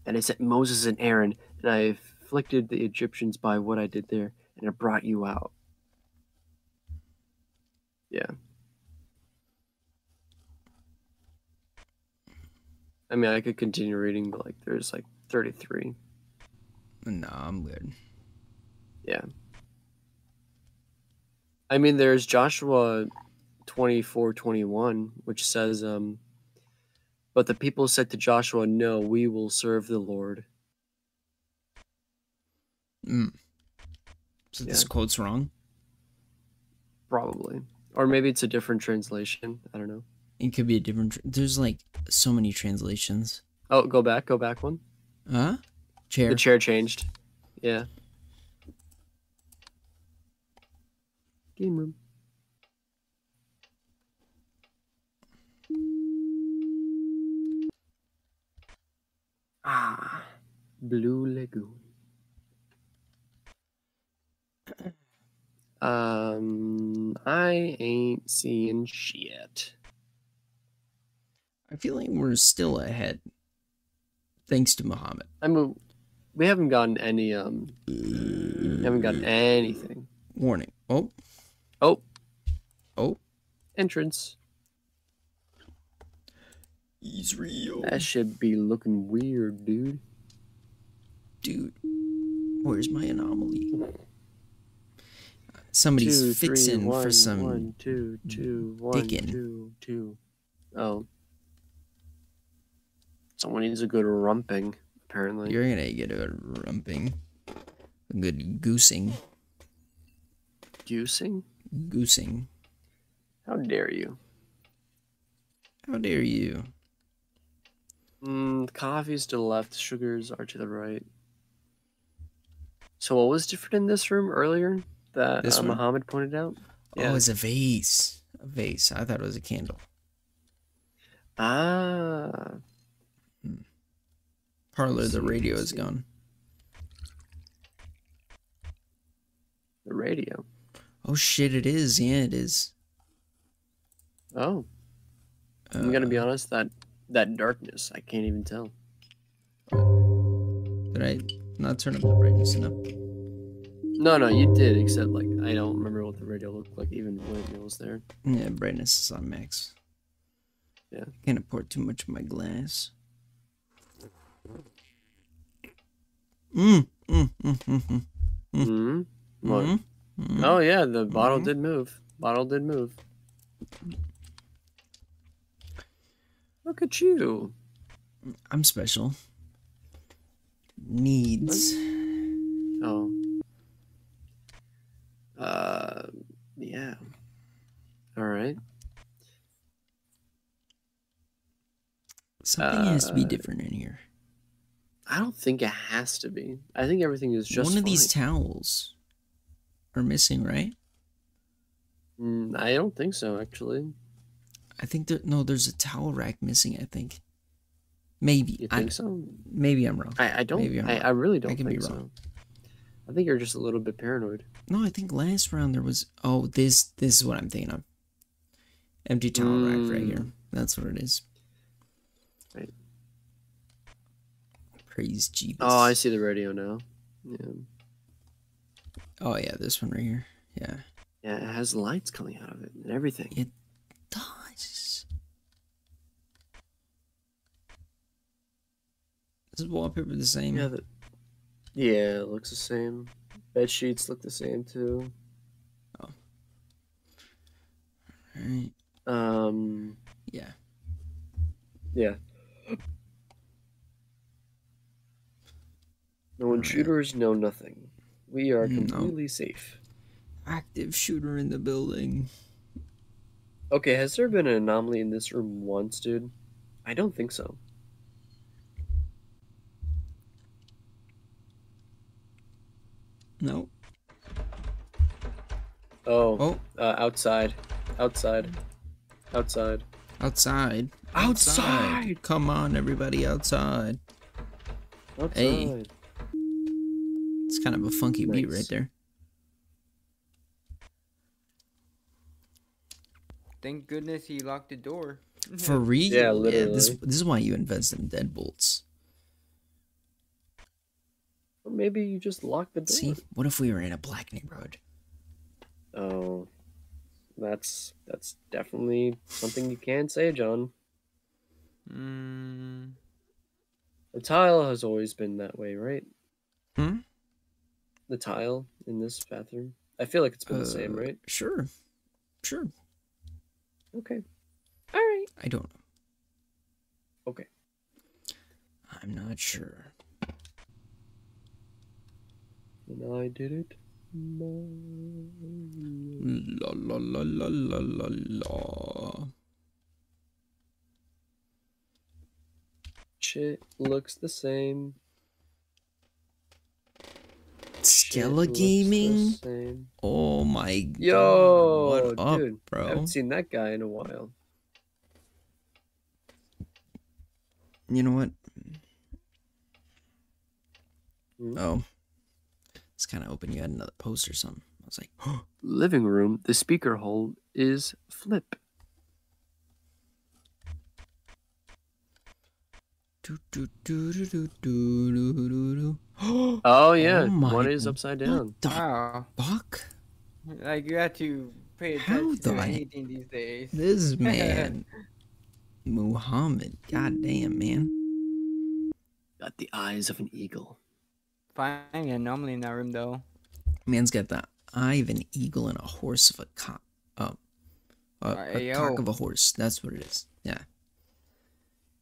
And I sent Moses and Aaron, and I afflicted the Egyptians by what I did there, and I brought you out. Yeah. I mean, I could continue reading, but like, there's like 33. no, I'm good. Yeah. I mean, there's Joshua 24 21, which says, um, But the people said to Joshua, No, we will serve the Lord. Mm. So this quote's wrong. Probably. Or maybe it's a different translation. I don't know. It could be a different. There's like so many translations. Oh, go back, go back one. Huh? Chair. The chair changed. Yeah. Game room. Ah, Blue Lagoon. Um, I ain't seeing shit. I feel like we're still ahead. Thanks to Muhammad. I mean, we haven't gotten any um, we haven't gotten anything. Warning. Oh, Oh, oh. entrance. Israel. That should be looking weird, dude. Dude, where's my anomaly? Somebody's Two, three, fixing one, for some. one, two, two, one, dickin'. two, two. Oh. Someone needs a good rumping, apparently. You're gonna get a rumping. A good goosing. Juicing? Goosing. How dare you? How dare you? Mm, coffee's to the left, sugars are to the right. So what was different in this room earlier that uh? Muhammad pointed out? Yeah. Oh, it's a vase. A vase. I thought it was a candle. Ah, Parlor, the radio is gone. the radio. Oh shit! It is. Yeah, it is. Oh, I'm gonna be Uh, honest. That that darkness, I can't even tell. Did I not turn up the brightness enough? No, no, you did. Except like I don't remember what the radio looked like even when it was there. Yeah, brightness is on max. Yeah. Can't afford too much of my glass. Mm, mm, mm, mm, mm, mm, mm. Oh yeah, the bottle did move. Bottle did move. Look at you. I'm special. Needs. Oh. Uh, yeah. All right. Something has to be Uh, different in here. I don't think it has to be. I think everything is just One of these towels are missing, right? Mm, I don't think so, actually. I think there. No, there's a towel rack missing. I think. Maybe. You I, think so? maybe I'm wrong. I, I don't. Maybe I'm I. I really don't could be think wrong. so. I think you're just a little bit paranoid. No, I think last round there was. Oh, this this is what I'm thinking of. Empty towel rack right here. Mm. That's what it is. Praise. Oh, I see the radio now. Yeah. Oh yeah, this one right here. Yeah. Yeah, it has lights coming out of it and everything. It does. Is wallpaper the same? Yeah, the, yeah, it looks the same. Bed sheets look the same too. Right. Um, Yeah. yeah. No intruders, no nothing. We are No. completely safe. Active shooter in the building. Okay, has there been an anomaly in this room once, dude? I don't think so. No. Oh, Oh, uh, outside, outside, outside. outside. Outside! Come on, everybody, outside. Outside. Hey. It's kind of a funky beat right there. Thank goodness he locked the door. For real? Yeah, this, literally. this is why you invest in deadbolts. Or maybe you just lock the door. See, what if we were in a black neighborhood? Oh, that's that's definitely something you can't say, John. Mm, The tile has always been that way, right? Hmm? The tile in this bathroom. I feel like it's been the same, Uh, right? Sure. Sure. Okay. All right. I don't know. Okay. I'm not sure. And I did it. La la la la la la la. Shit looks the same. Skella Gaming? Oh my god. Yo, What up, dude. I haven't seen that guy in a while. You know what? Hmm? Oh. It's kind of open. You had another post or something. I was like, Living room. The speaker hole is flip. Oh yeah, Oh my one is upside down. What the wow. fuck? Like you have to pay How attention to the- anything these days. This man, Muhammad. God damn, man. Got the eyes of an eagle. Finding an anomaly in that room though. Man's got the eye of an eagle and a horse of a uh, uh, cock. Oh, a, a cock of a horse. That's what it is. Yeah.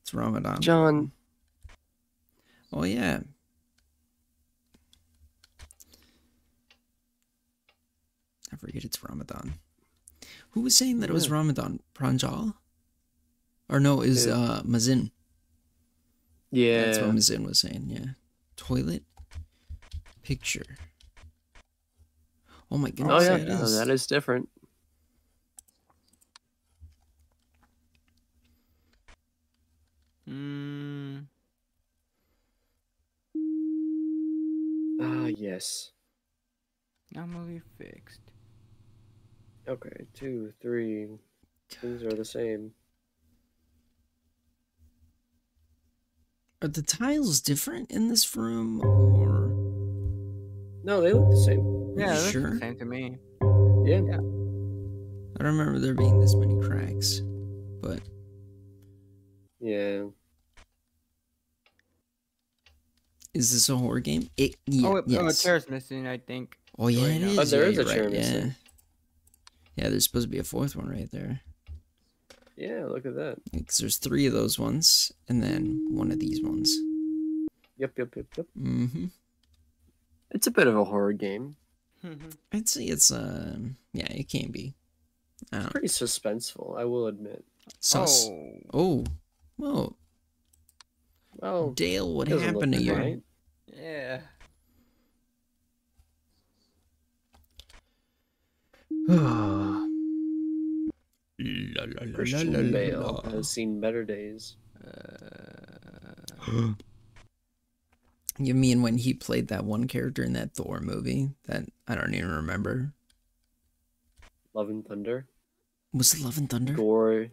It's Ramadan. John, Oh yeah. I forget it's Ramadan. Who was saying that it was Ramadan? Pranjal? Or no, is Yeah. uh Mazin. yeah, That's what Mazin was saying, yeah. Toilet picture. Oh my oh goodness, yeah, yeah, it no, that is different. Mm, Ah yes. anomaly fixed. Okay, two, three. Things are the same. Are the tiles different in this room or No, they look the same. Yeah, that's sure? the same to me. Yeah. Yeah. I don't remember there being this many cracks. But Yeah. Is this a horror game? It yeah, oh, it, oh, a yes. chair's missing, I think. Oh yeah, Right it now. is. Oh, there yeah, is a chair right, missing. Yeah. Yeah, there's supposed to be a fourth one right there. Yeah, look at that. Because there's three of those ones, and then one of these ones. Yep, yep, yep, yep. Mm-hmm. It's a bit of a horror game. I'd say it's um, yeah, it can be. I. Pretty suspenseful, I will admit. Sus. oh, Oh, well, Well, Dale, what happened to you? right. yeah. La, la, la, Christian la, la, Bale la. has seen better days. Uh, You mean when he played that one character in that Thor movie that I don't even remember? Love and Thunder. Was it Love and Thunder? Gorr.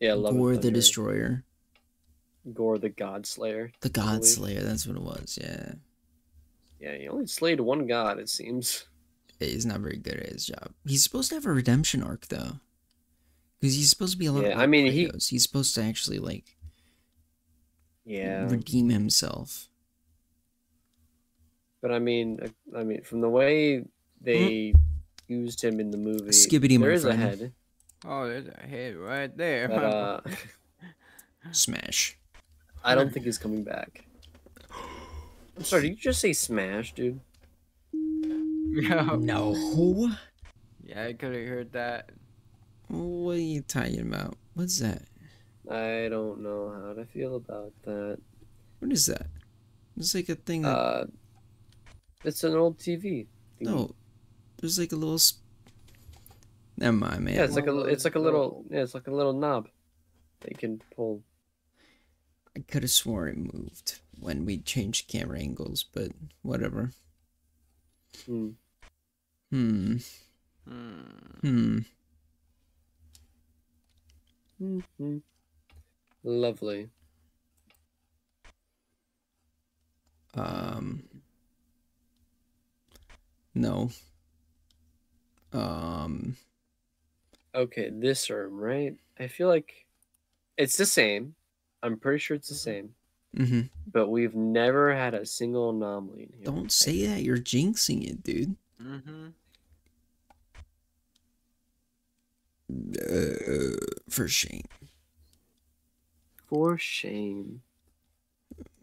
Yeah, Love Gorr and the Destroyer, Gorr the God Slayer. the God. Slayer. That's what it was. Yeah. Yeah, he only slayed one god, it seems. He's not very good at his job. He's supposed to have a redemption arc though, because he's supposed to be a lot. Yeah, like I mean, he- Kratos. he's supposed to actually like Yeah, redeem himself. but I mean, uh, I mean, from the way they used him in the movie, Skibidi, my there is a head, Oh, there's a head right there. but uh, Smash. I don't think he's coming back. I'm sorry, did you just say smash, dude? No. No. yeah, I could have heard that. What are you talking about? What's that? I don't know how to feel about that. What is that? It's like a thing that. Uh, it's an old TV. thingy. no, there's like a little. Sp- Never mind, man. Yeah, it's like a it's like a little little- yeah, it's like a little knob that you can pull. I could have sworn it moved when we changed camera angles, but whatever. Hmm. Hmm. Hmm. Hmm. hmm Lovely. Um. No. Um. Okay, this room, right? I feel like it's the same. I'm pretty sure it's the same, hmm but we've never had a single anomaly in here. Don't say that. You're jinxing it, dude. Mm-hmm. Uh, for shame. For shame.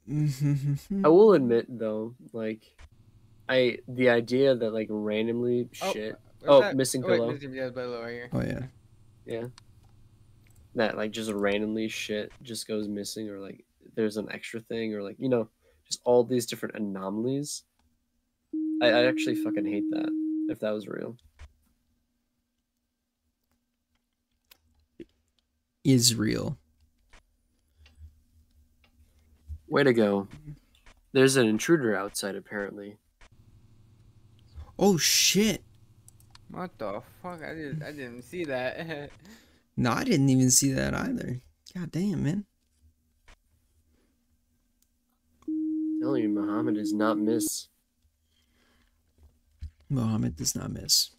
Mhm. I will admit though, like I the idea that like randomly Oh, shit Where's Oh, that- missing wait, pillow. missing pillow right here. Oh yeah. Yeah. That like just randomly shit just goes missing or like there's an extra thing or like you know just all these different anomalies. I, I actually fucking hate that if that was real. Is real. Way to go. There's an intruder outside apparently. Oh shit. What the fuck? I didn't. I didn't see that. No, I didn't even see that either. God damn, man. telling you, Muhammad does not miss. Muhammad does not miss.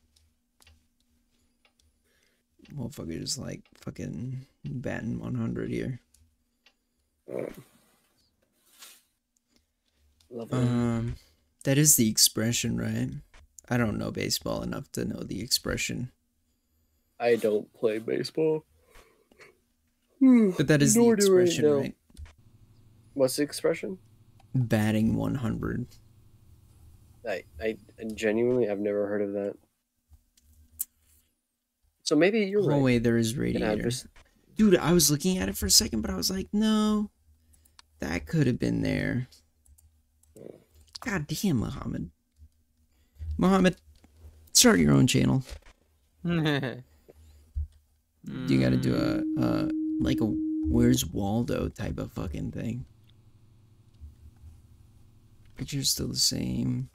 Motherfucker just like fucking batting 100 here. Um, that is the expression, right? I don't know baseball enough to know the expression, I don't play baseball. Hmm. but that is the Nor do I expression, know. right? What's the expression? Batting 100. I, I genuinely I've never heard of that. So maybe you're Oh right. wait, there is An radiator. address- Dude, I was looking at it for a second, but I was like, no, that could have been there. God damn, Muhammad. Muhammad, start your own channel. Mm. You gotta do a, uh, like a Where's Waldo type of fucking thing. Picture's still the same.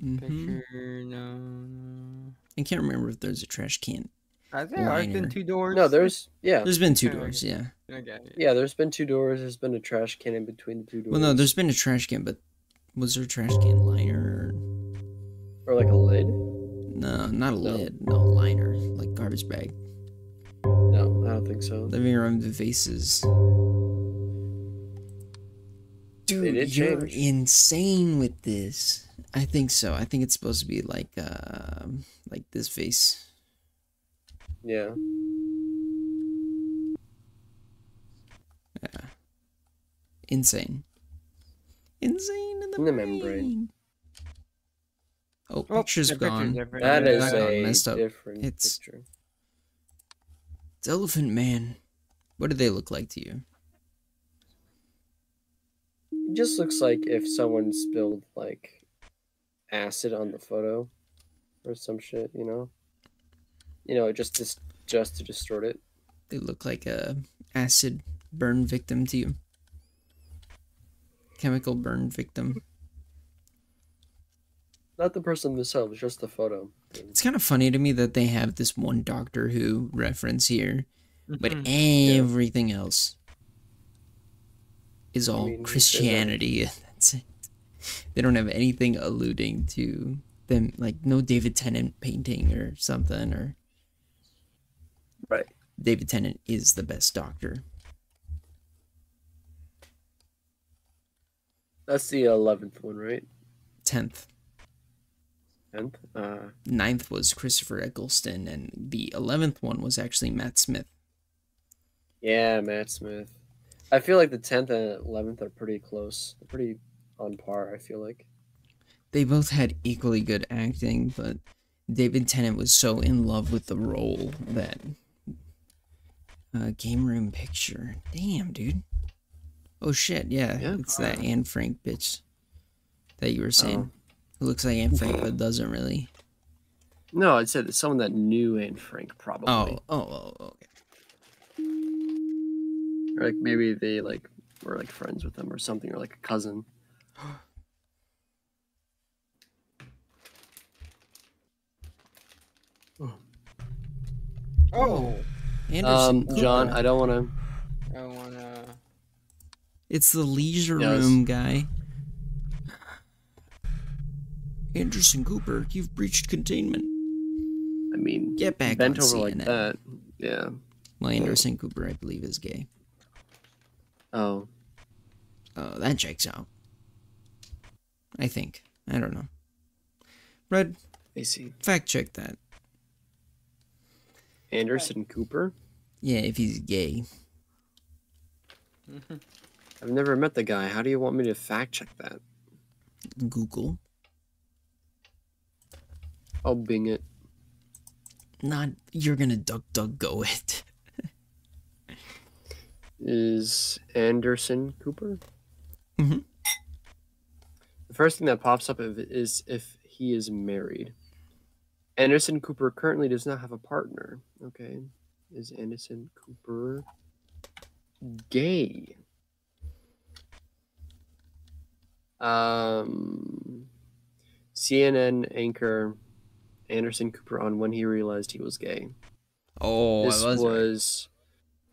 Mm -hmm. Picture, no, no. I can't remember if there's a trash can. I think there's Liner. been two doors. No, there's yeah. There's been two Okay. doors, yeah. Okay. Yeah, there's been two doors. There's been a trash can in between the two doors. Well, no, there's been a trash can, but was there a trash can liner? or like a lid. No, not a No. lid. No liner, like garbage bag. No, I don't think so. Living room the vases. Dude, you're change. insane with this. I think so. I think it's supposed to be like, um, like this vase. Yeah. Yeah. Insane. Insane in the, In the membrane. Oh, Oh, picture's the picture's gone. That is a messed up. different It's- picture. It's Elephant Man. What do they look like to you? It just looks like if someone spilled like acid on the photo or some shit, you know. You know, just just just to distort it. They look like a acid burn victim to you. Chemical burn victim. Not the person themselves, just the photo. It's kind of funny to me that they have this one Doctor Who reference here, but Mhm. everything else is all mean, said that? Christianity. That's it. They don't have anything alluding to them like no David Tennant painting or something or Right. David Tennant is the best doctor. That's the eleventh one, right? Tenth. Tenth. Uh, Ninth was Christopher Eccleston, and the eleventh one was actually Matt Smith. yeah, Matt Smith. I feel like the tenth and eleventh are pretty close. They're pretty on par. I feel like. They both had equally good acting, but David Tennant was so in love with the role that uh, game room picture. Damn, dude. Oh shit, yeah, Yeah. it's that Anne Frank bitch that you were saying. Oh. It looks like Anne Frank, but doesn't really. No, I said it's someone that knew Anne Frank probably. Oh, oh, oh, okay. Or like maybe they like were like friends with them or something, or like a cousin. Oh, oh. Anderson. Um, John, I don't want to. I wanna. It's the leisure Yes. room guy. Anderson Cooper, you've breached containment. I mean, Get back bent on over like CNN. that. Yeah. Well, Anderson Cooper, I believe, is gay. Oh, Oh, that checks out. I think. I don't know. Red, I see. fact check that. Anderson Cooper. Yeah, if he's gay. I've never met the guy. How do you want me to fact check that? Google. I'll Bing it. Not, you're gonna duck duck go it. Is Anderson Cooper? Mhm. The first thing that pops up is if he is married. Anderson Cooper currently does not have a partner. Okay. Is Anderson Cooper gay? Um, CNN anchor Anderson Cooper on when he realized he was gay. Oh, this was, was,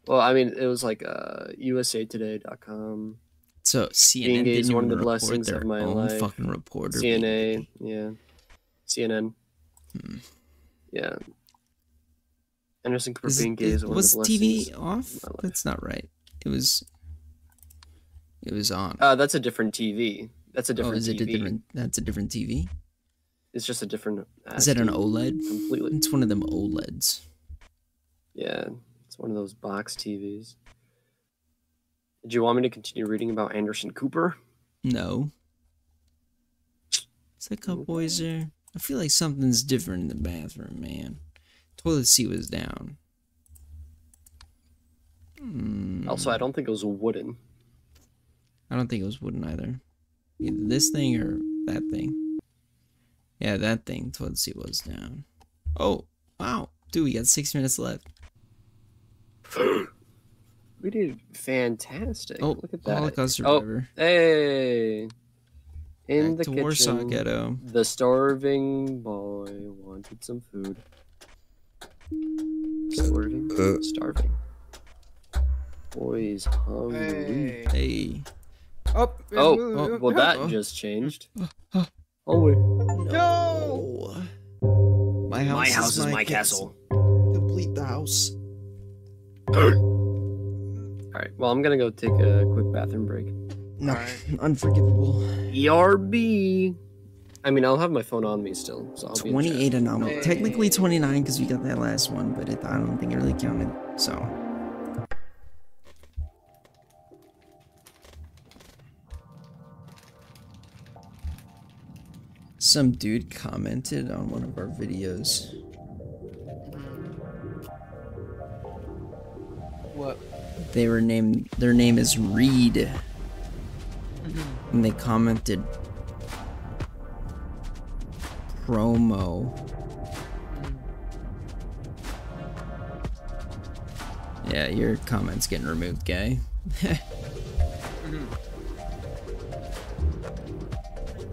well, I mean, it was like uh, USAtoday.com, So CNN Being is one of the blessings of my own life. fucking reporter. CNA, yeah, CNN, Hmm. yeah. Anderson Cooper Is being gay is- is one was of the blessings. TV off? my life. That's not right. It was. It was on. Uh, that's a different TV. That's a oh, different is it a different? That's a different TV. It's just a different. Is it an OLED? Completely. It's one of them OLEDs. Yeah, it's one of those box TVs. Did you want me to continue reading about Anderson Cooper? No. Is that cup there? I feel like something's different in the bathroom, man. Toilet seat was down. Hmm, Also, I don't think it was wooden. I don't think it was wooden either. Either this thing or that thing. Yeah, that thing. Toilet seat was down. Oh, wow. Dude, we got six minutes left. We did fantastic. Oh, look at that. Holocaust Oh, hey. In Back the to Warsaw kitchen, Ghetto. the starving boy wanted some food. Starving? starving. Boy's hungry. Hey. Hey. Oh, Oh, oh, well, that Oh. just changed. Oh. Oh, wait. No! My house, My house is my castle. castle. Complete the house. All right. Well, I'm gonna go take a quick bathroom break. No, Alright. unforgivable. ERB. I mean, I'll have my phone on me still, so I'll be 28 anomaly. Hey. Technically 29 because we got that last one, but it, I don't think it really counted. So. Some dude commented on one of our videos. What? They were named, their name is Reed. Mm-hmm. And they commented promo. Yeah, your comment's getting removed, guy. Mm-hmm.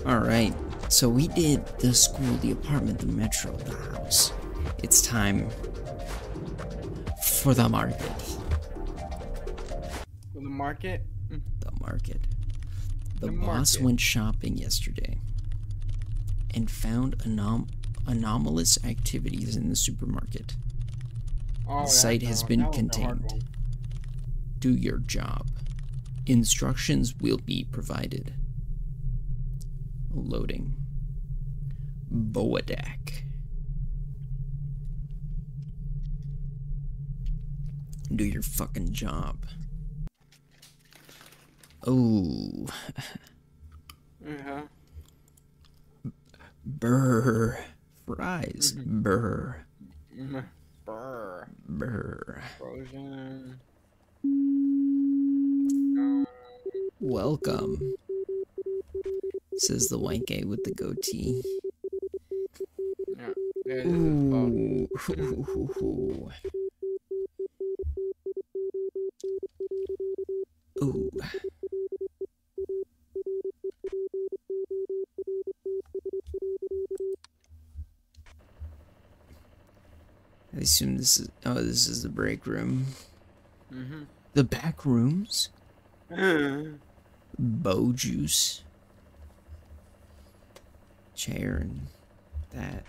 Alright, so we did the school, the apartment, the metro, the house. It's time for the market. For the market? Mm. The market. The, The boss market. went shopping yesterday. and found anom- anomalous activities in the supermarket. Oh, The site has been that was the hard contained. Do your job. Instructions will be provided. Loading. Boadak. Do your fucking job. Oh, Uh-huh. burr. Fries. Burr. Mm, Brr. Burr. Frozen. Welcome. Says the white guy with the goatee. Yeah. Is about Ooh. Ooh. I assume this is oh this is the break room. Mm-hmm. The back rooms? Bow juice. Chair and that.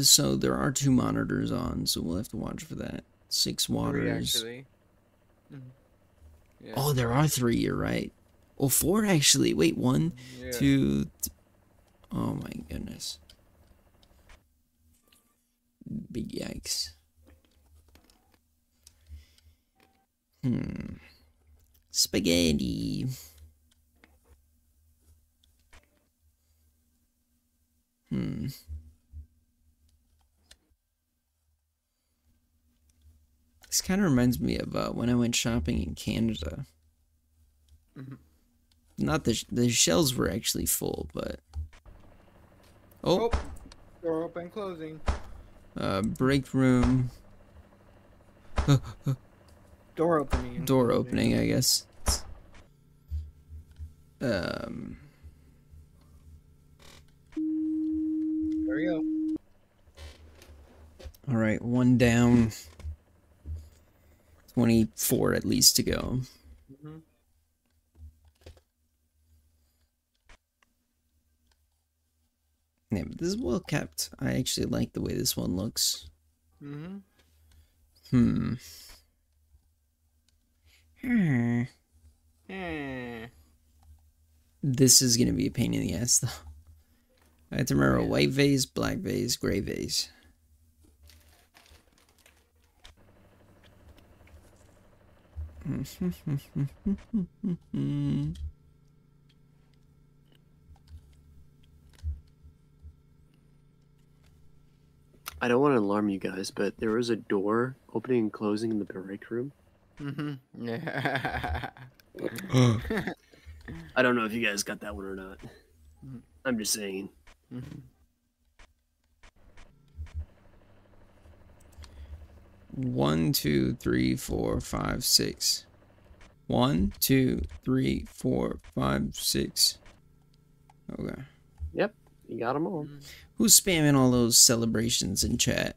So there are two monitors on, so we'll have to watch for that. Six Three, waters. actually. Mhm. Yeah. Oh, there are three. You're right. Oh, four actually. Wait, one, yeah. two. th- Oh my goodness. Big yikes. Hmm. Spaghetti. Hmm. This kind of reminds me of uh, when I went shopping in Canada. Mhm. Not the sh- the shelves were actually full, but oh, Oh, door open, closing. uh, break room Door opening. door opening, I guess. Um, There we go. all right, one down. Twenty-four at least to go. Mhm. Yeah, but this is well kept. I actually like the way this one looks. Mm-hmm. Hmm. Hmm. This is gonna be a pain in the ass, though. I have to remember white vase, black vase, gray vase. I don't want to alarm you guys, but there was a door opening and closing in the break room. Mm-hmm. Yeah. I don't know if you guys got that one or not. I'm just saying. Mhm. One, two, three, four, five, six. One, two, three, four, five, six. Okay. Yep, you got them all. Who's spamming all those celebrations in chat?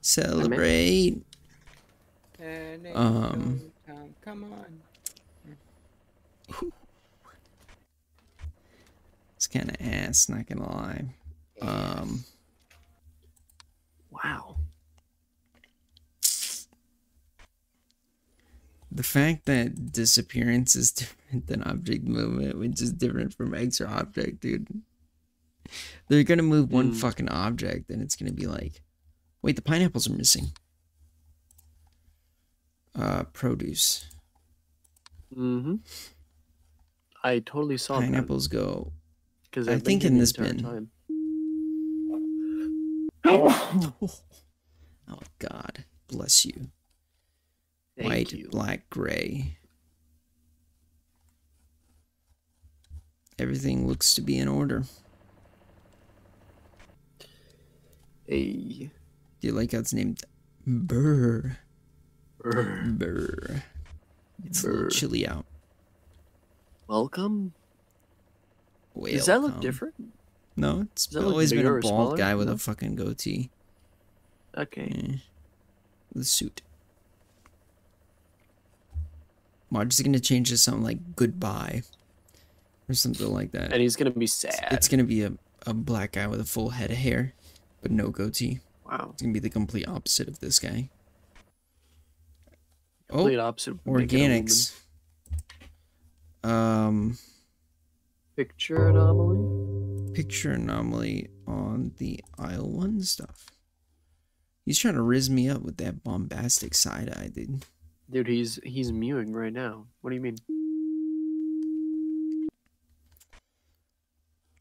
Celebrate. Um. Come on. It's kind of ass, not gonna lie. Um, Wow. the fact that disappearance is different than object movement, which is different from or object, dude. They're gonna move one Mm. fucking object, and it's gonna be like, wait, the pineapples are missing. Uh, produce. Mm-hmm. I totally saw Pineapples go. because I think in this bin. Time. Oh. oh God, bless you. Thank White, you. black, gray. Everything looks to be in order. Hey. Do you like how it's named Burr? Brr. Burr. It's a little chilly out. Welcome. Does that look different? No, it's that always been a bald guy with No? a fucking goatee. Okay. Eh. The suit. Well, I'm just gonna change to something like goodbye. Or something like that. And he's gonna be sad. It's gonna be a, a black guy with a full head of hair, but no goatee. wow. It's gonna be the complete opposite of this guy. Oh, Complete opposite. a woman. organics. Um, Picture anomaly. Picture anomaly on the aisle one stuff. He's trying to riz me up with that bombastic side eye, dude. Dude, he's he's mewing right now. What do you mean?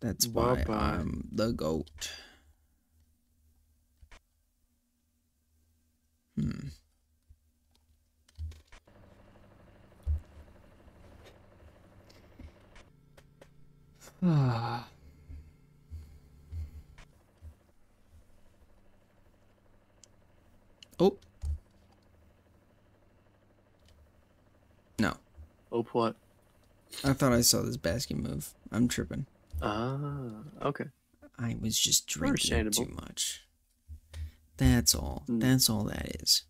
That's why Bye-bye. I'm the goat. Hmm. Ah. Oh. No. Oh, what? I thought I saw this basket move. I'm tripping. Ah, okay. I was just drinking too much. That's all. Mm. That's all that is.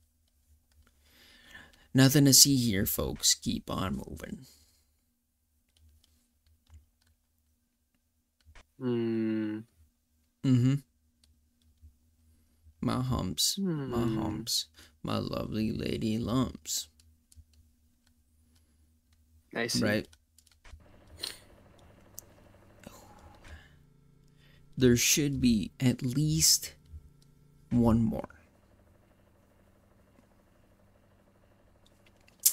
Nothing to see here, folks. Keep on moving. Hmm. Mm-hmm. My humps. My Hmm. humps. My lovely lady lumps. I see. Right? There should be at least one more.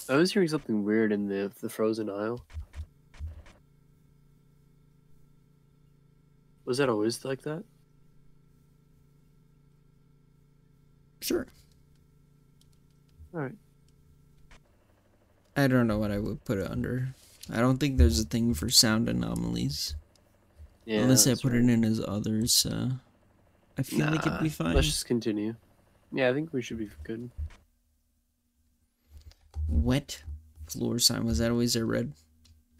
I was hearing something weird in the the frozen aisle. Was that always like that? Sure. All right. I don't know what I would put it under. I don't think there's a thing for sound anomalies. Yeah. Unless I put right. it in as others. Uh, I feel like it'd be fine. Let's just continue. Yeah, I think we should be good. Wet floor sign. Was that always a red?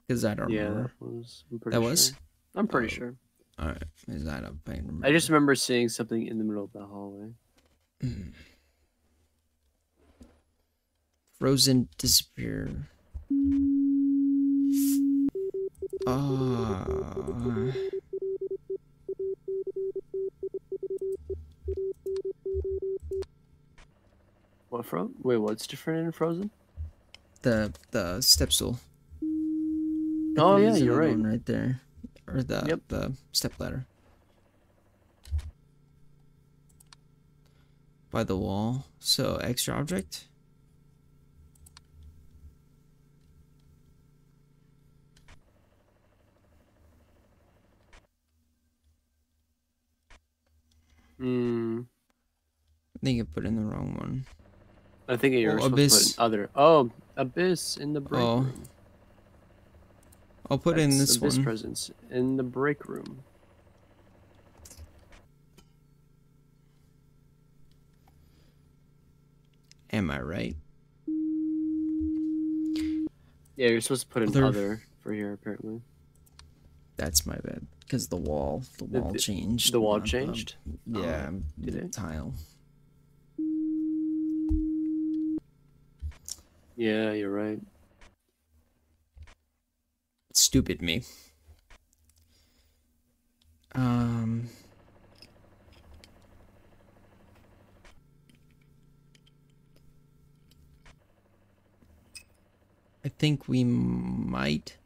Because I don't yeah, remember. that was. I'm pretty That sure. was? I'm pretty Oh. sure. Alright. Is that a I don't I just remember. remember seeing something in the middle of the hallway. Frozen disappear. Ah. What from? Wait, what's different in Frozen? the the step stool. Oh yeah, you're right. right there. Or the Yep. the step ladder. By the wall. So extra object. Hmm. I think I put in the wrong one. I think you're Oh, supposed to put other. Oh, abyss in the break Oh, room. I'll put in That's this abyss one. presence in the break room. Am I right? Yeah, you're supposed to put in Other- for here apparently. That's my bad. Because the wall, the wall the- changed. The wall changed. yeah, Oh, did the it? tile. Yeah, you're right. Stupid me. Um. I think we might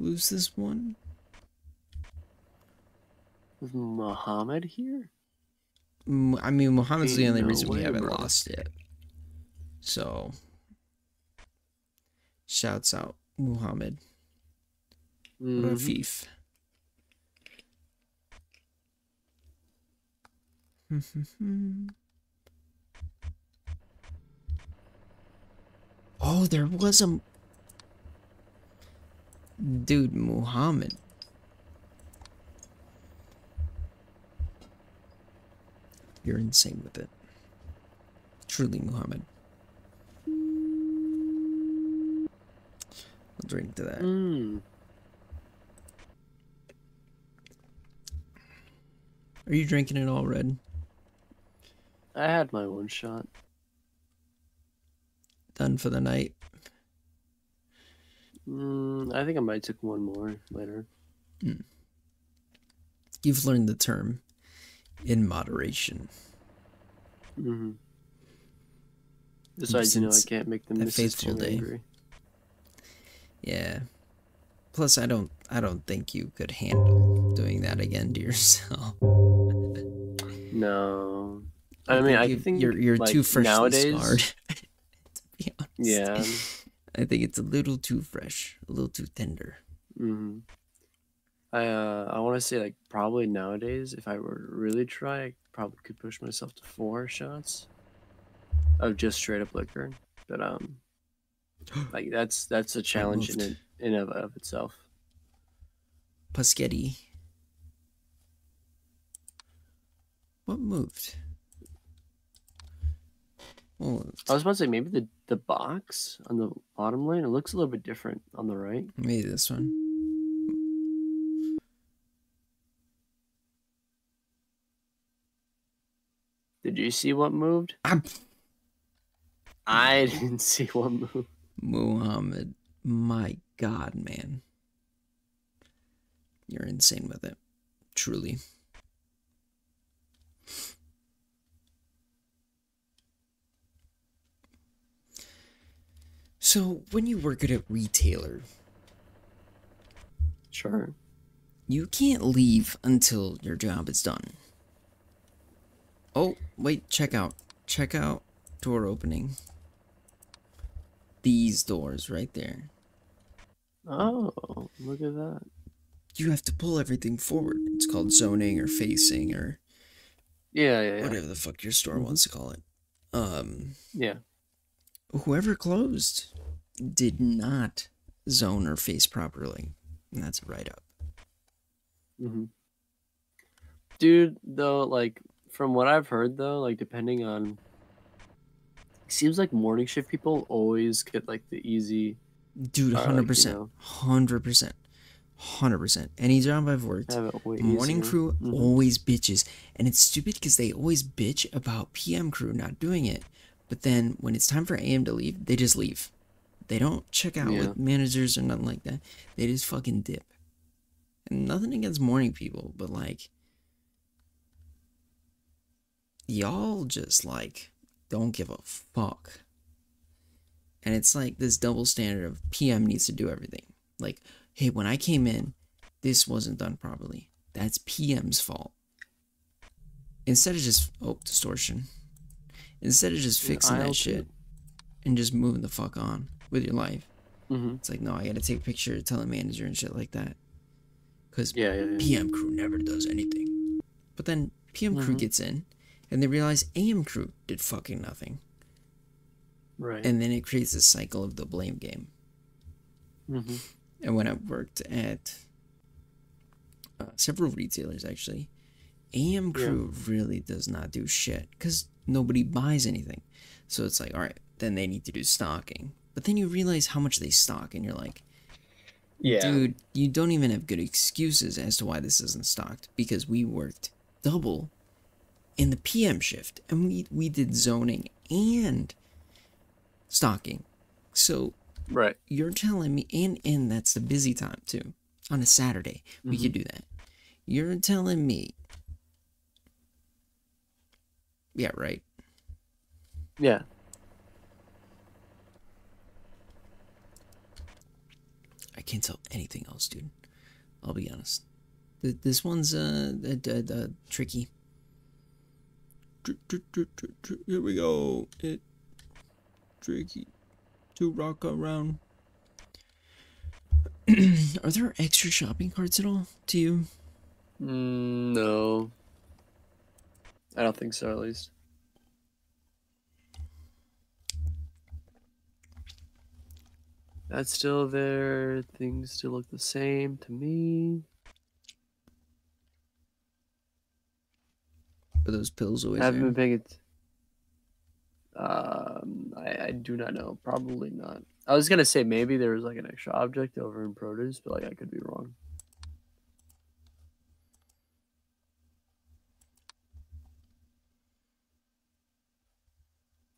lose this one. With Muhammad here? I mean, Muhammad's the only no reason we haven't bro. lost it. So, shouts out Muhammad Mhm. Rafif. oh, there was a dude, Muhammad. You're insane with it. Truly, Muhammad. I'll drink to that. Mm. Are you drinking it all red? I had my one shot. Done for the night. Mm, I think I might take one more later. You've learned the term in moderation. Mm-hmm. Besides, you know, I can't make the that too day. angry. Yeah. Plus, I don't. I don't think you could handle doing that again to yourself. No, I mean, I you- think you're you're like, too freshly nowadays. scarred. to be honest. Yeah. I think it's a little too fresh, a little too tender. Mm-hmm. I uh, I want to say like probably nowadays, if I were to really try, I probably could push myself to four shots of just straight up liquor. But um, like that's that's a challenge in it in of, of itself. Paschetti. What moved? Oh, I was about to say maybe the the box on the bottom lane it looks a little bit different on the right. maybe this one. Did you see what moved? Ah, I didn't see what moved. Muhammad, my God, man, you're insane with it, truly. So, when you work at a retailer, Sure. you can't leave until your job is done. Oh, wait, check out. Check out door opening. These doors right there. Oh, look at that. You have to pull everything forward. It's called zoning or facing or Yeah, yeah, yeah. whatever the fuck your store wants to call it. Um, Yeah. Whoever closed did not zone or face properly. And that's a write up. hmm Dude, though, like from what I've heard, though, like depending on, seems like morning shift people always get like the easy. Dude, Uh, like, you 100%. know. 100%. 100%. Any job I've worked, Have it way morning crew Mhm. always bitches and it's stupid because they always bitch about pm crew not doing it but then when it's time for am to leave they just leave they don't check out Yeah. with managers or nothing like that they just fucking dip and nothing against morning people but like y'all just like don't give a fuck and it's like this double standard of pm needs to do everything like hey when i came in this wasn't done properly. That's PM's fault. Instead of just oh distortion. Instead of just fixing that shit and just moving the fuck on with your life. hmm It's like no, I gotta take a picture, tell the manager and shit like that. Cause Yeah, yeah, yeah. PM crew never does anything. But then PM crew Mhm. gets in and they realize AM crew did fucking nothing. Right. And then it creates a cycle of the blame game. hmm And when I worked at uh, several retailers, actually, AM crew really does not do shit because nobody buys anything. So it's like, all right, then they need to do stocking. But then you realize how much they stock, and you're like, Yeah. dude, you don't even have good excuses as to why this isn't stocked because we worked double in the PM shift and we we did zoning and stocking. So Right. you're telling me and and that's the busy time too on a saturday we could mm-hmm. do that you're telling me yeah right. Yeah. i can't tell anything else dude. I'll be honest. Th- this one's uh, uh, uh, tricky. Tr- tr- tr- tr- tr- here we go. It tricky to rock around. Are there extra shopping carts at all to you? Mm, no. I don't think so, at least. That's still there. Things still look the same to me. Are those pills always I haven't there? been paying it. Um, I, I do not know. Probably not. I was gonna say maybe there was like an extra object over in produce, but like I could be wrong.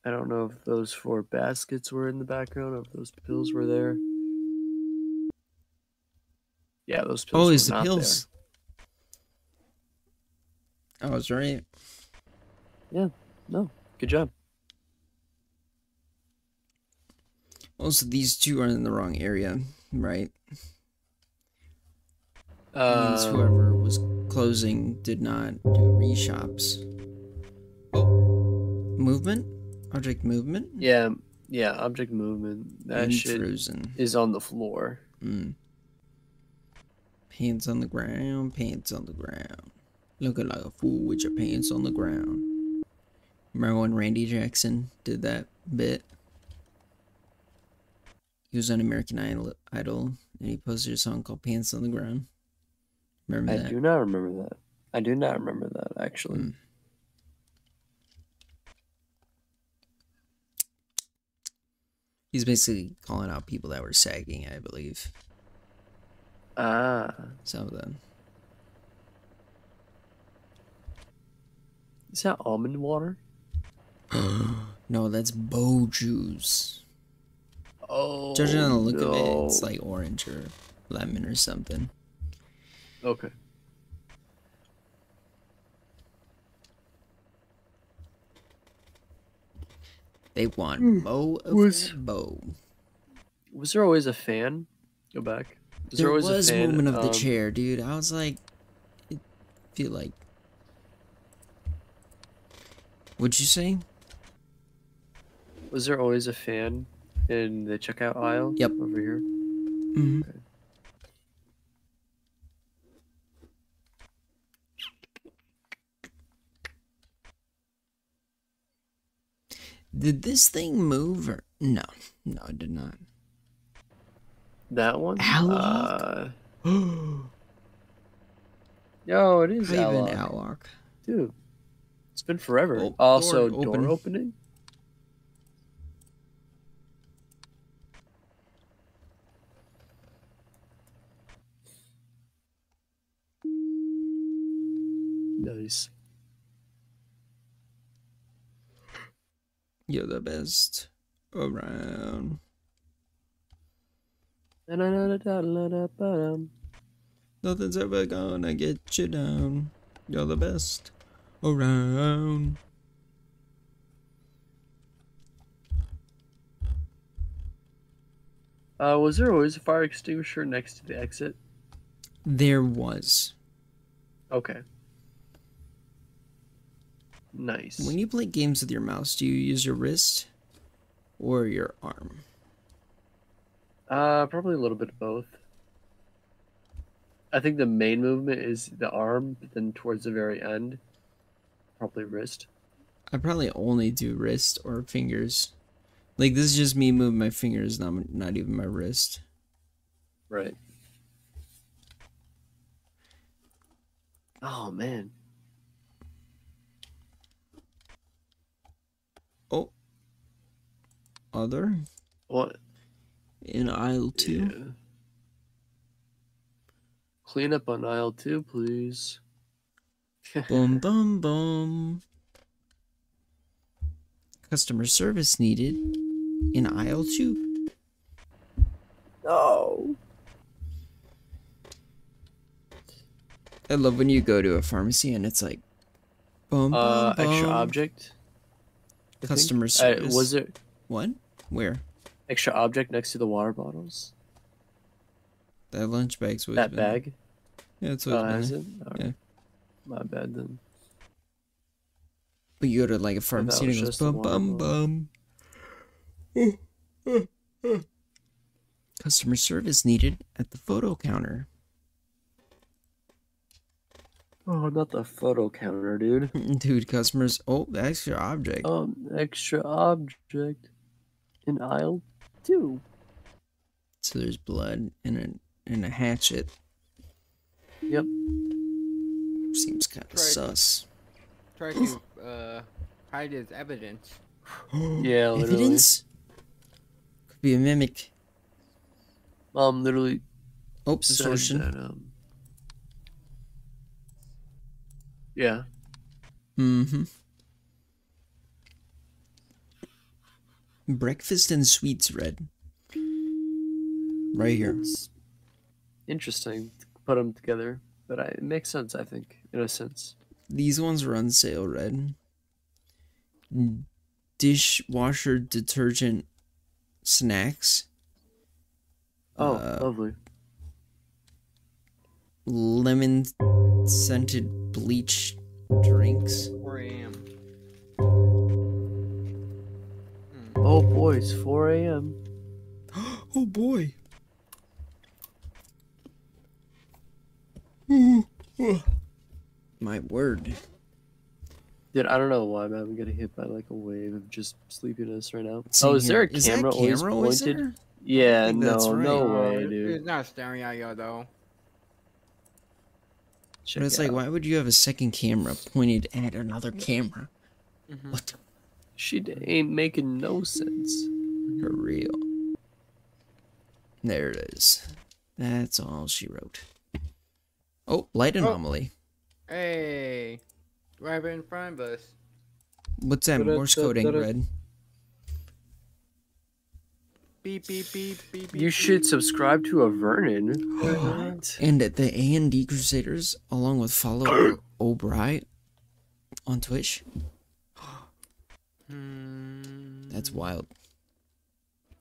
I don't know if those four baskets were in the background or if those pills were there. Yeah, those pills. Oh, were it's the not there. pills. I was right. Yeah. No, good job. Also, these two are in the wrong area, right? Uh, means whoever was closing did not do reshops. Oh, movement, object movement, yeah, yeah, object movement. That and shit frozen. is on the floor. Mm. Pants on the ground, pants on the ground. Looking like a fool with your pants on the ground. Remember when Randy Jackson did that bit? He was on American Idol, Idol and he posted a song called Pants on the Ground. Remember I that? do not remember that. I do not remember that actually. Mm. He's basically calling out people that were sagging, I believe. Ah, Some of them. is that almond water? no, that's bow juice. Oh, Judging on the look of it, it's like orange or lemon or something. okay. They want bow of was- that. Was there always a fan? Go back. Was There always was a fan, movement of the um, chair, dude. I was like, it feel like. What'd you say? Was there always a fan in the checkout aisle? Yep. Over here. hmm Okay. Did this thing move or no? No, it did not. That one? Alloc? Uh, yo, it is Ivan Alloc. Alloc. Dude, it's been forever. Oh, also, door door, open. opening. Nice. You're the best around. Nothing's ever gonna get you down. You're the best around. Uh, was there always a fire extinguisher next to the exit? There was. Okay. Nice. When you play games with your mouse, do you use your wrist or your arm? Uh, probably a little bit of both. I think the main movement is the arm, but then towards the very end, probably wrist. I probably only do wrist or fingers. Like this is just me moving my fingers, not not even my wrist. Right. Oh man. Oh, other What? in aisle two. Yeah. Clean up on aisle two, please. Boom, boom, boom. Customer service needed in aisle two. No. I love when you go to a pharmacy and it's like, boom, boom, Uh, extra object. I think. Customer Uh, service. was there What? Where? extra object next to the water bottles? That lunch bag's always that bag? Yeah, it's Oh, always been has there. it? Alright. My bad then. But you go to like a pharmacy and it goes bum bum bum. Customer service needed at the photo counter. Oh, not the photo counter, dude. Dude, customers. Oh, the extra object. Um, extra object in aisle two. So there's blood and a and a hatchet. Yep. Seems kind of sus. Try to uh, hide his evidence. Yeah, literally. Evidence? Could be a mimic. Um, literally Oops, distortion. that, um. Yeah. Mm-hmm. Breakfast and sweets red. Right here. It's interesting to put them together, but I, it makes sense, I think, in a sense. These ones are on sale red. Dishwasher detergent snacks. Oh, Uh, lovely. Lemon scented bleach drinks. 4 a.m. Oh boy, it's 4 a.m. Oh boy. My word. Dude, I don't know why I'm having getting hit by like a wave of just sleepiness right now. Same oh, is there a here. Is that camera, always camera always pointed? there? Yeah, no, right. no Uh, way, dude. It's not staring at you though. Check But it's it like, out. why would you have a second camera pointed at another camera? Mhm. What? She ain't making no sense. For real. There it is. That's all she wrote. Oh, light oh. anomaly. Hey, right in front of us. What's that Morse coding Da-da-da-da-da. red? Beep beep beep beep. beep You should subscribe to Avernon. what? And at the A and D Crusaders, along with follow O'Brien on Twitch. Hmm. That's wild.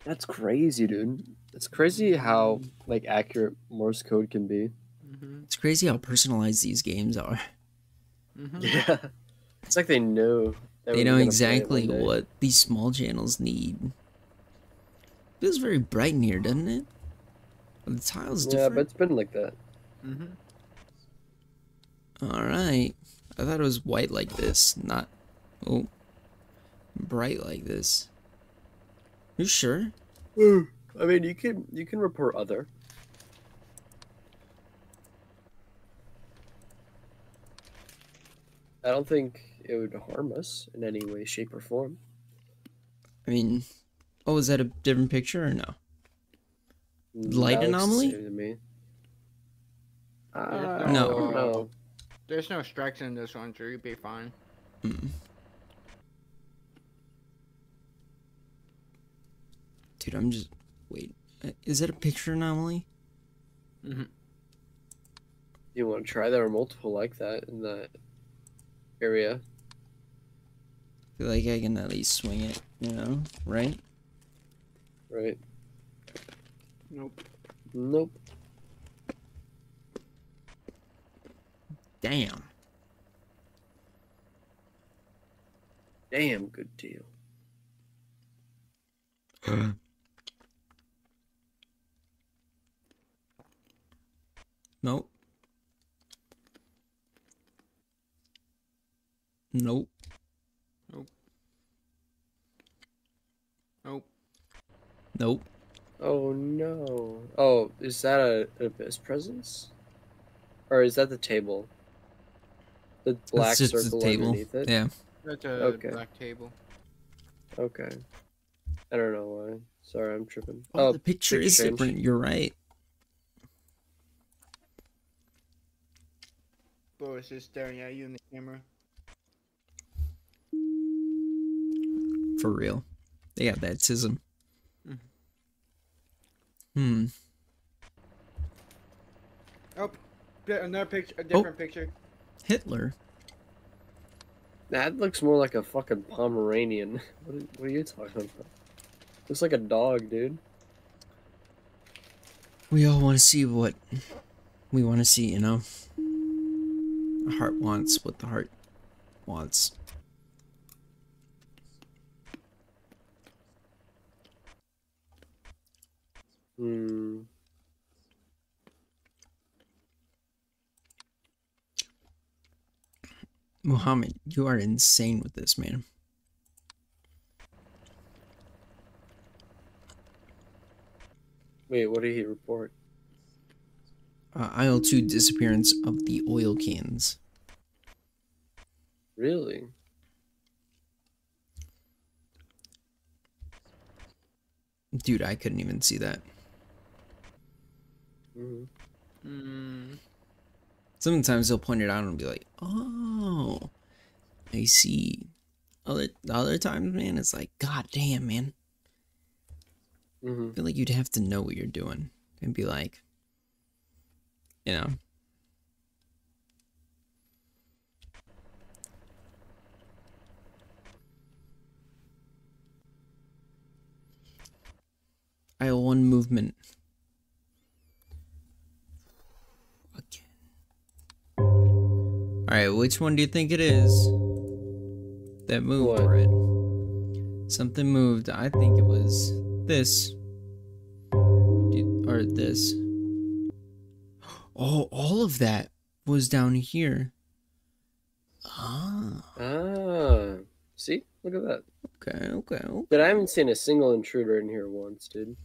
That's crazy, dude. It's crazy how like accurate Morse code can be. Mhm, It's crazy how personalized these games are. mhm. Yeah. It's like they know. that They know gonna play it exactly what these small channels need. Feels very bright in here, doesn't it? The tiles Yeah, different. but it's been like that. Mhm. All right. I thought it was white like this, not oh bright like this. You sure? I mean, you can you can report other. I don't think it would harm us in any way, shape, or form. I mean, oh, is that a different picture or no? Light That looks the anomaly? same To me. Uh, No. I No. There's no strikes in this one, so you'll be fine. Mm. Dude, I'm just wait. uh, Is that a picture anomaly? Mhm. You want to try? There are multiple like that in that area. I feel like I can at least swing it, you know, right? Right? Nope. Nope. Damn. Damn good deal. Nope. Nope. Nope. Nope. Oh no. Oh, is that a, an abyss presence? Or is that the table? The black That's just circle the table. underneath it? Yeah. That's a Okay. black table. Okay. I don't know why. Sorry, I'm tripping. Oh, Oh, the picture is different. You're right. Bro, it's just staring at you in the camera. For real. They got that schism. Mhm. Hmm. Oh, yeah, another picture, a different picture. Hitler. that looks more like a fucking Pomeranian. What are, what are you talking about? Looks like a dog, dude. We all want to see what we want to see, you know? The heart wants what the heart wants. Hmm. Muhammad, you are insane with this, man. Wait, what did he report? Uh, IL-2 disappearance of the oil cans. Really? Dude, I couldn't even see that. hmm Hmm. Sometimes they'll point it out and be like, "Oh, I see." Other other times, man, it's like, "God damn, man, hmm I feel like you'd have to know what you're doing and be like, you know. I have one movement. Again. Alright, which one do you think it is? That moved. Something moved. I think it was this. Or this. Oh, all of that was down here. Ah, Ah, see, look at that. okay, okay, okay. But I haven't seen a single intruder in here once, dude.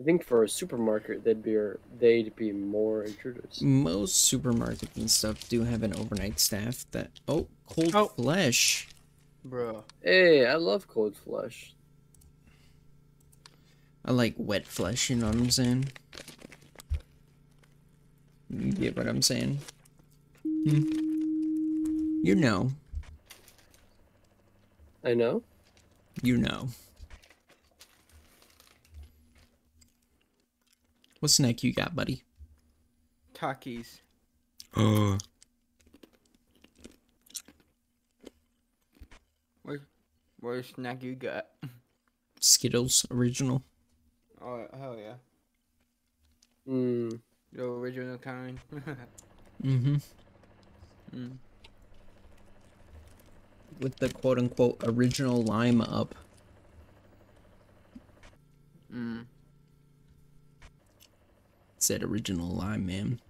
I think for a supermarket, they'd be they'd be more intruders. Most supermarkets and stuff do have an overnight staff that. Oh, cold Oh. flesh. Bro. Hey, I love cold flesh. I like wet flesh, you know what I'm saying? You get what I'm saying? Hmm? You know. I know. You know. What snack you got, buddy? Takis. Uh. What, what snack you got? Skittles original. Oh, hell yeah. Mm, The original kind. Mm-hmm. mm. With the quote unquote original lime up. Mm. Said original lime, man.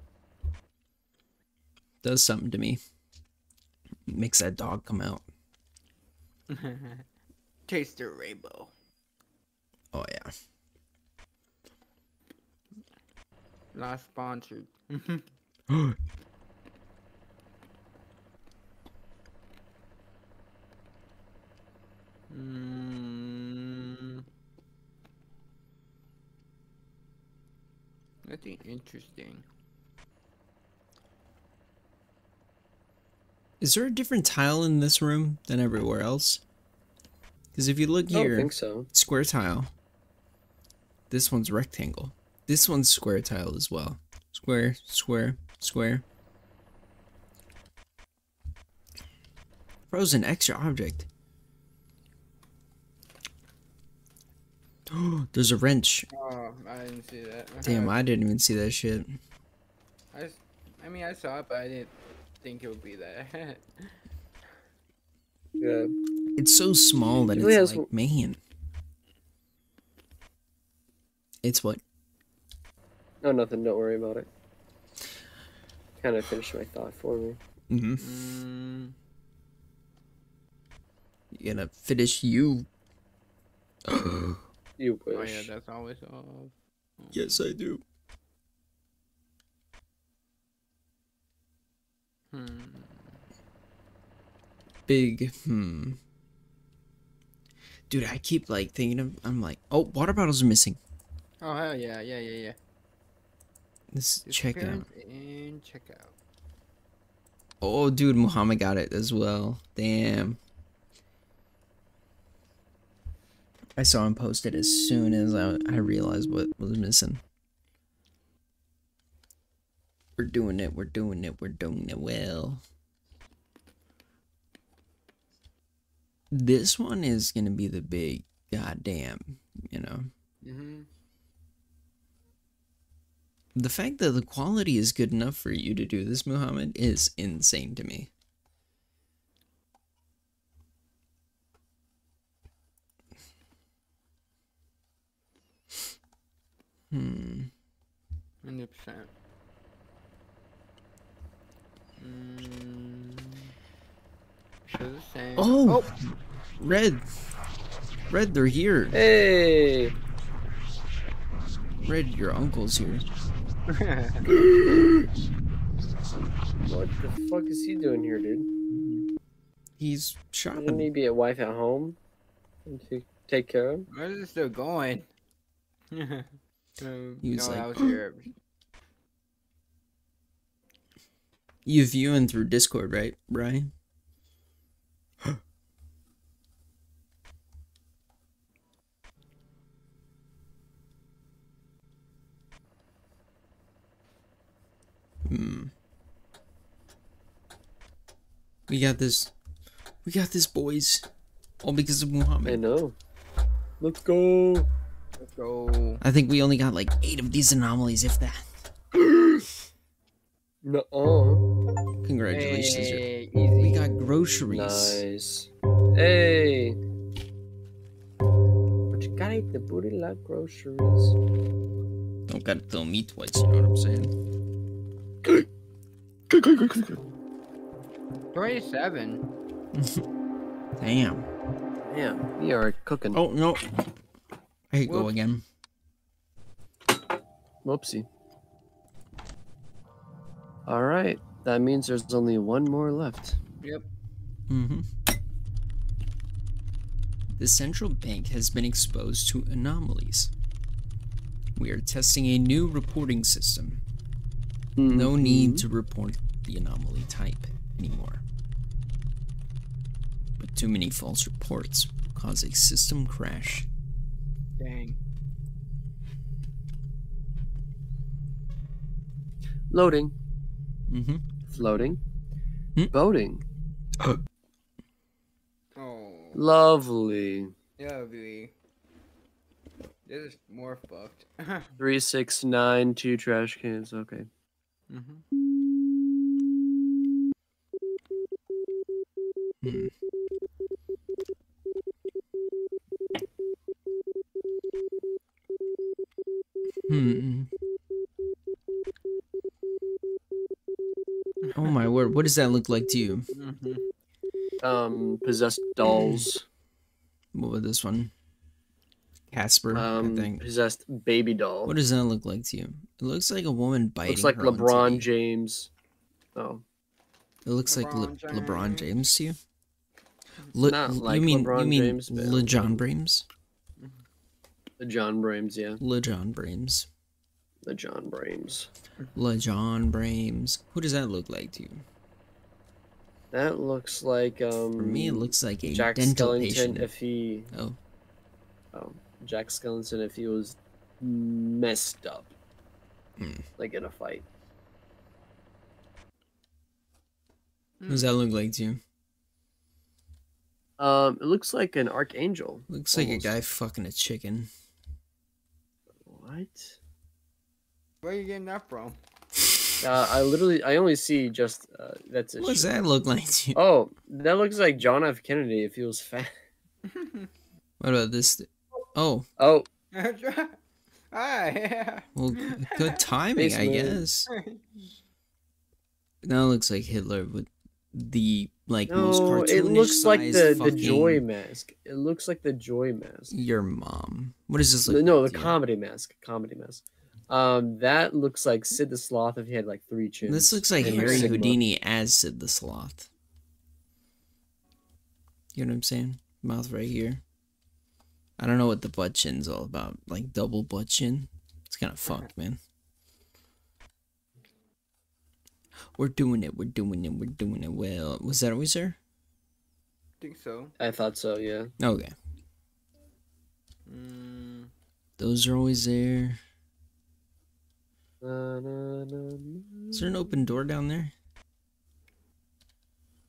Does something to me. Makes that dog come out. Taste the rainbow. Oh yeah. Not sponsored. mm. Nothing interesting. Is there a different tile in this room than everywhere else? Because if you look I don't here, think so. square tile. This one's rectangle. This one's square tile as well. Square, square, square. Frozen extra object. There's a wrench. Oh, I didn't see that. Damn, I didn't even see that shit. I, I mean, I saw it, but I didn't think it would be there. Yeah. It's so small that It it's has- like, man. It's what? No, nothing. Don't worry about it. Kind of finished my thought for me. Mm-hmm. mm, You gonna finish you? You oh yeah, that's always off. yes, I do. Hmm. Big hmm. Dude, I keep like thinking of. I'm like, oh, water bottles are missing. Oh hell yeah, yeah, yeah, yeah. Let's check out. And check out. Oh, dude, Muhammad got it as well. Damn. I saw him post it as soon as I, I realized what was missing. We're doing it, we're doing it, we're doing it well. This one is gonna be the big goddamn, you know. Mm-hmm. The fact that the quality is good enough for you to do this, Muhammad, is insane to me. Hmm. Hundred percent. Mm. Sure the same. Oh! Red! Red, they're here. Hey, Red, your uncle's here. What the fuck is he doing here, dude? He's Shouldn't he shopping. be a wife at home to take care of? Where is it still going? um, He was no, like, that was here. You viewing through Discord, right, Brian? We got this. We got this, boys. All because of Muhammad. I know. Let's go. Let's go. I think we only got like eight of these anomalies, if that. Nuh-uh. Congratulations. Hey, We got groceries. Nice. Hey. But you gotta eat the booty like groceries. Don't gotta tell me twice, you know what I'm saying? Twenty-seven. Damn. Damn, we are cooking. Oh, no. I hit go again. Whoopsie. All right, that means there's only one more left. Yep. Mm-hmm. The central bank has been exposed to anomalies. We are testing a new reporting system. No need to report the anomaly type anymore. But too many false reports will cause a system crash. Dang. Loading, Mm-hmm. floating, Hmm? boating. Oh. Lovely. Yeah, really. This is more fucked. Three, six, nine, two trash cans. Okay. mm-hmm. Hmm. Hmm. Oh my word, what does that look like to you? Mm-hmm. Um, possessed dolls. What was this one? Casper, Um, I think. possessed baby doll. What does that look like to you? It looks like a woman biting. Looks like her LeBron titty. James. Oh, It looks like Le- LeBron LeBron James. James to you. Le- not you like mean you LeBron mean James, but- Le John Brames? The John Brames. Yeah, Le John Brames. the John Brames. Le John Brames. Who does that look like to you? That looks like um. For me, it looks like a Jack dental Skellington patient. if he Oh, oh Jack Skellington if he was messed up, Hmm. like in a fight. What does that look like to you? Um, it looks like an archangel. Looks like a guy fucking a chicken. What? Where are you getting that from? Uh, I literally, I only see just uh, that's it. What does that look like to you? Oh, that looks like John F. Kennedy if he was fat. What about this? th- Oh, Oh, Hi. well, good timing, I guess. Now it looks like Hitler with the like most no, cartoonish it looks like the the joy mask. It looks like the joy mask. Your mom. What is this look? no, the comedy mask. Comedy mask. Um, that looks like Sid the Sloth if he had like three chins. This looks like Harry Sigma. Houdini as Sid the Sloth. You know what I'm saying? Mouth right here. I don't know what the butt chin's all about. Like double butt chin. It's kind of fucked, man. We're doing it. We're doing it. We're doing it well. Was that always there? think so. I thought so. Yeah. Okay. Mm, Those are always there. Na, na, na, na. Is there an open door down there?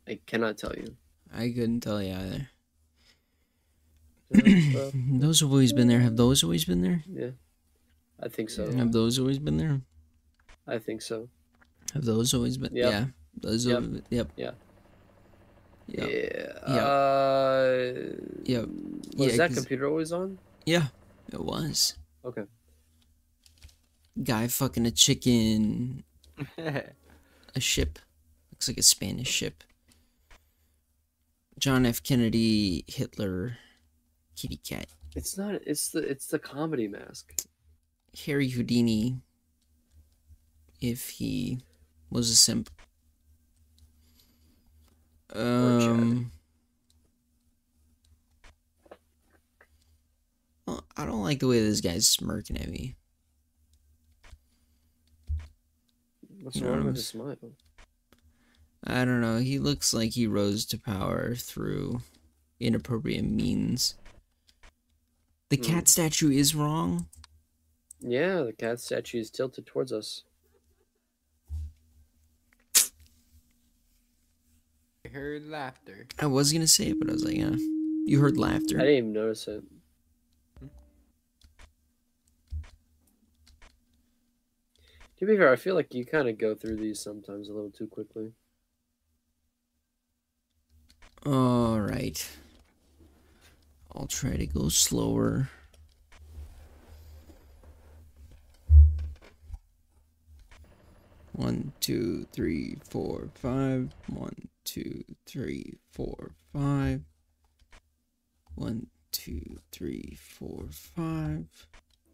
I cannot tell you. I couldn't tell you either. Those have always been there. Have those always been there? yeah, I think so. Have those always been there? I think so. Have those always been? Yep. Yeah. Those. Yep. Yep. Yep. Yeah. Yep. Yeah. Yeah. Uh, Yep. Was Yeah, that computer always on? Yeah. It was. Okay. Guy fucking a chicken. A ship. Looks like a Spanish ship. John F. Kennedy, Hitler, kitty cat, It's not. It's the. It's the comedy mask. Harry Houdini. If he was a simp. Um. Well, I don't like the way this guy's smirking at me. What's wrong with his smile? I don't know. He looks like he rose to power through inappropriate means. The Hmm. cat statue is wrong. Yeah, the cat statue is tilted towards us. Heard laughter. I was gonna say it, but I was like, yeah. You heard laughter. I didn't even notice it. To be fair, I feel like you kind of go through these sometimes a little too quickly. All right. I'll try to go slower. One, two, three, four, five. One, two, three, four, five. One, two, three, four, five.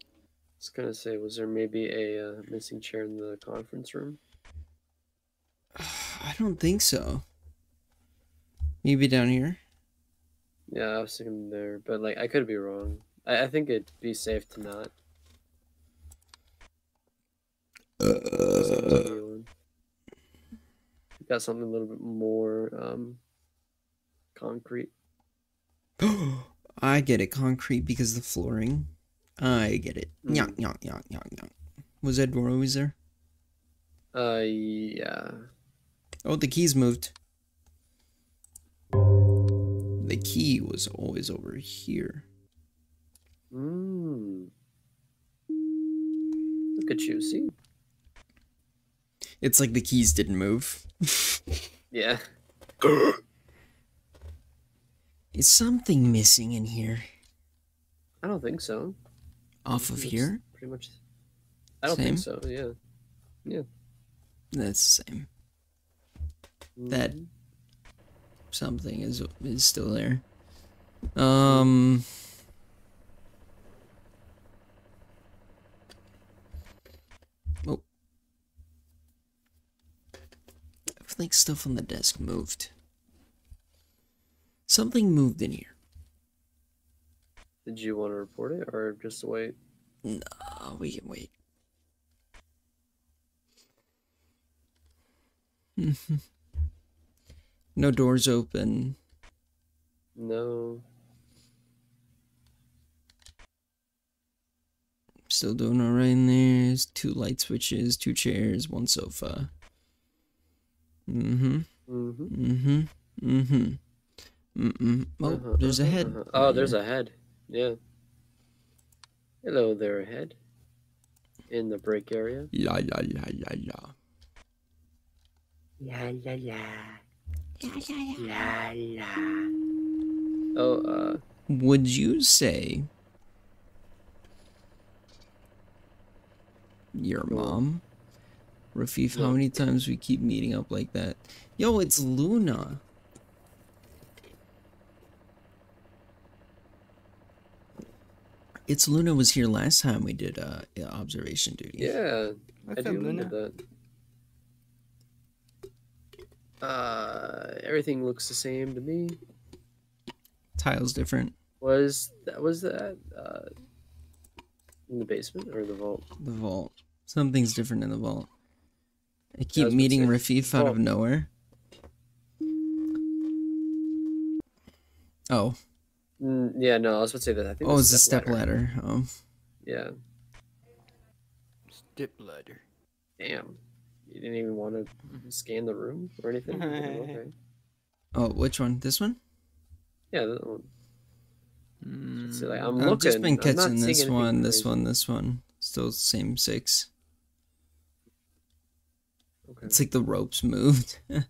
I was gonna say, was there maybe a uh, missing chair in the conference room? I don't think so. Maybe down here. Yeah, I was thinking there, but like I could be wrong. I, I think it'd be safe to not. Just up to you. Got something a little bit more um, concrete. I get it. Concrete because the flooring. I get it. Mm. Nyah, nyah, nyah, nyah. Was door always there? Uh, yeah. Oh, the keys moved. The key was always over here. Mm. Look at you, see? It's like the keys didn't move. Yeah. Is something missing in here? I don't think so. Off of here? Pretty much. I don't think so. Yeah. Yeah. That's the same. That- Mhm. Something is is still there. Um. Oh. I feel like stuff on the desk moved. Something moved in here. Did you want to report it or just wait? Oh, we can wait. no doors open. No. Still doing alright in there. There's two light switches, two chairs, one sofa. Mm-hmm. Mm-hmm. Mm-hmm. Mm-hmm. Mm-mm. Oh, Uh-huh, there's a uh-huh, head. uh-huh. Oh, there's a head. Yeah. Hello there, head. In the break area. La la la la la. La la la. La la. Oh, uh, Would you say your Go on. mom? Rafif, how many times we keep meeting up like that? Yo, it's Luna. It's Luna was here last time we did uh observation duty. yeah. What's I up, do remember Luna? that. Uh, everything looks the same to me. Tiles different. Was that was that uh in the basement or the vault? The vault. Something's different in the vault. I I keep was meeting say, Rafif out of nowhere. Oh. Mm, yeah, no, I was about to say that. I think Oh, it's it's a step ladder. Oh. Yeah. Step ladder. Damn. You didn't even want to scan the room or anything? okay. Oh, which one? This one? Yeah, that one. Mm, See, like, I'm I've looking. just been catching this anything one, this one, this one. Still the same six. Okay. It's like the ropes moved. How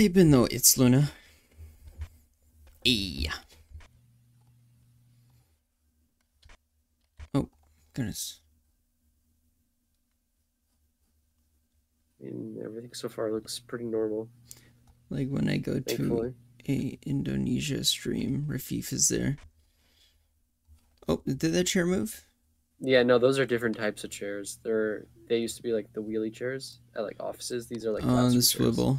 you been though? It's Luna. Hey. Oh, goodness. I mean, everything so far looks pretty normal, Like when I go to a Indonesia stream, Rafif is there. Oh, did that chair move? Yeah, no, those are different types of chairs. They're they used to be like the wheelie chairs at like offices. These are like On classroom the chairs. swivel.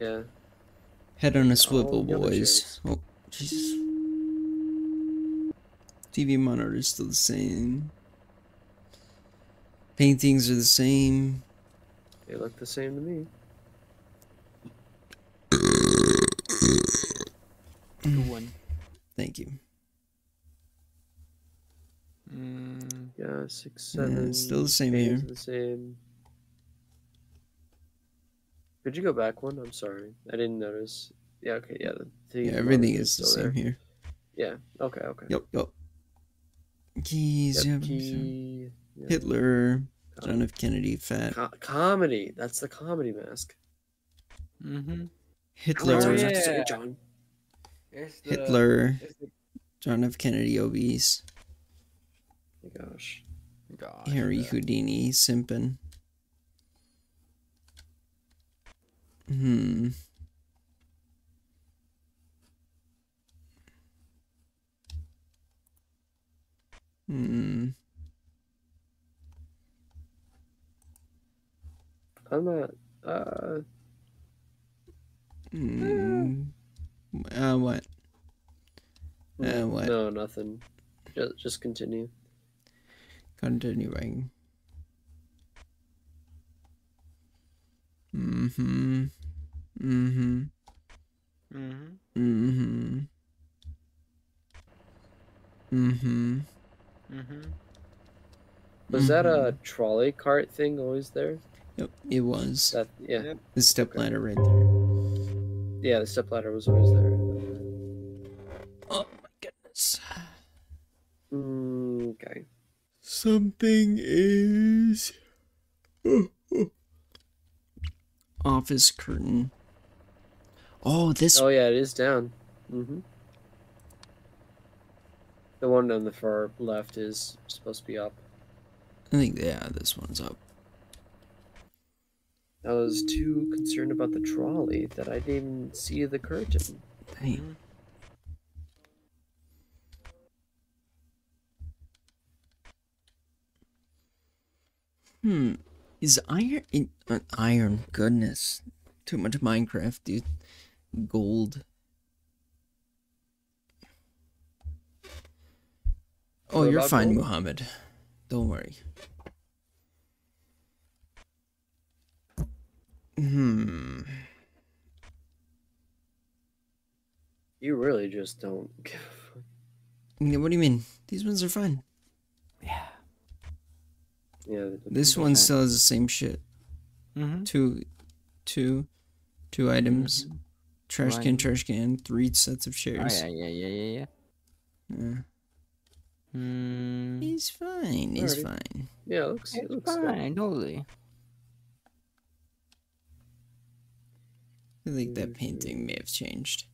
Yeah. Head on a swivel, the boys. Oh, Jesus. TV monitor is still the same. Paintings are the same. They look the same to me. Good one. Thank you. Mm, Yeah, six, seven. it's still the same here. The same. Could you go back one? I'm sorry, I didn't notice. Yeah. Okay. Yeah. The, the Yeah, everything monitor's is the still same there. here. Yeah. Okay. Okay. Yep, yep. Keys, Yep, yeah, key, yeah. Hitler, John F. Kennedy, fat. Co- comedy. That's the comedy mask. Mm-hmm. Hitler, How much yeah. have John? The, Hitler, the, John F. Kennedy, obese. My gosh. gosh, Harry Houdini, simpin. Hmm. Hmm. I'm not. Uh. Hmm. Uh, what? Uh, mm, what? No, nothing. Just, just continue. Continuing. Mm-hmm. Mm-hmm. Mhm. Mm-hmm. Mm-hmm. Mhm. Was that a Mhm. trolley cart thing always there? Yep, it was. That yeah, Yep. The step ladder right there. yeah. The stepladder was always there. Oh my goodness. Mm, okay. Something is office curtain. Oh, this Oh yeah, it is down. Mm-hmm. The one on the far left is supposed to be up. I think yeah, this one's up. I was too concerned about the trolley that I didn't even see the curtain. Dang. Hmm. Is iron in uh, iron? Goodness, too much Minecraft, dude. Gold. Oh, What you're fine, gold? Muhammad. Don't worry. Hmm. You really just don't give a fuck. What do you mean? These ones are fine. Yeah. Yeah. This one still has the same shit. Mhm. Two, two, two items. Trash can, One. trash can. Three sets of Oh chairs. yeah, yeah, yeah, yeah, yeah. Yeah. Hmm. He's fine. He's Alrighty. fine. Yeah, it looks. It It's looks good. fine, totally. I think that painting may have changed.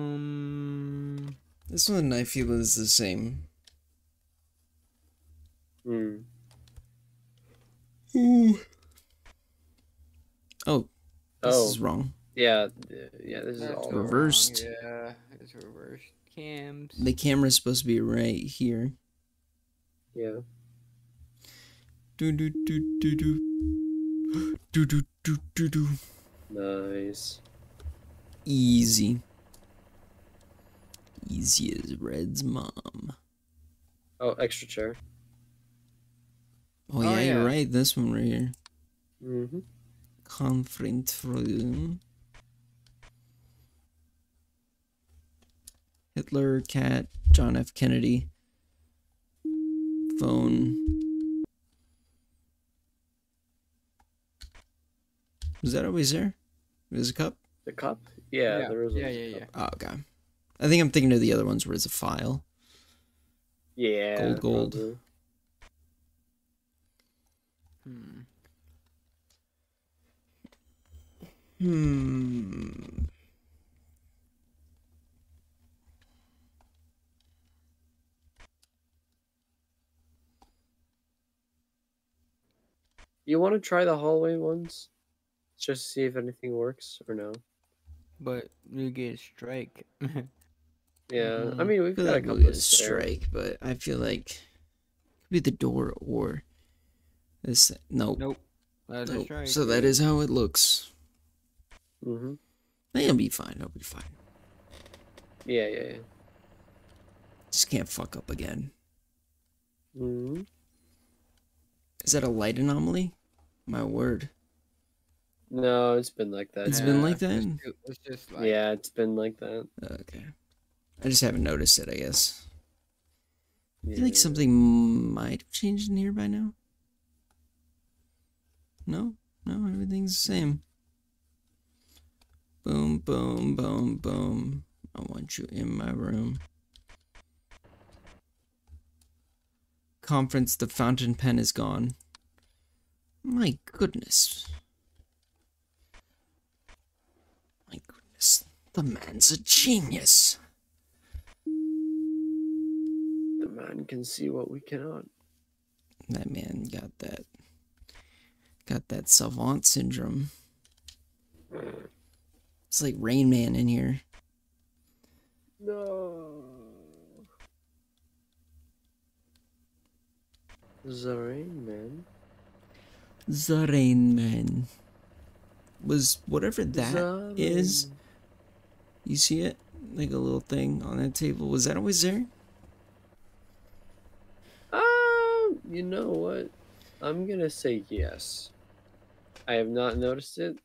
Um. This one I feel is the same. Hmm. Ooh. Oh, this Oh, is wrong. yeah, yeah. This is that's all wrong, reversed. Yeah, it's reversed. Cams. The camera's supposed to be right here. Yeah. Do do do do do. Do do do do do. Nice. Easy. Easy as Red's mom. Oh, extra chair. Oh, Oh, yeah, you're right. This one right here. Mm-hmm. Conference room. Hitler, cat, John F. Kennedy. Phone. Was that always there? There's a cup? The cup. Yeah, Yeah, there was. a yeah, yeah, cup. Oh, okay. I think I'm thinking of the other ones where it's a file. Yeah. Gold, gold. probably. Hmm. Hmm. You want to try the hallway ones, just to see if anything works or no? But you get a strike. Yeah, I Mhm. mean we've feel got a like couple we'll of get a strike, but I feel like it could be the door or this. Nope. nope. That's nope. strike. So that is how it looks. Mm-hmm. They'll be fine. They'll be fine. Yeah, yeah, yeah. Just can't fuck up again. Mm-hmm. Is that a light anomaly? My word. No, it's been like that. It's been like that? It's just like yeah, it's been like that. Okay. I just haven't noticed it, I guess. I feel like something might have changed in here by now. No, no, everything's the same. Boom, boom, boom, boom. I want you in my room. Conference, the fountain pen is gone. My goodness. My goodness. The man's a genius. The man can see what we cannot. That man got that. Got that savant syndrome. It's like Rain Man in here. No. The rain man. The Rain Man. Was whatever that The is. rain- You see it? Like a little thing on that table. Was that always there? Um, you know what? I'm gonna say yes. I have not noticed it,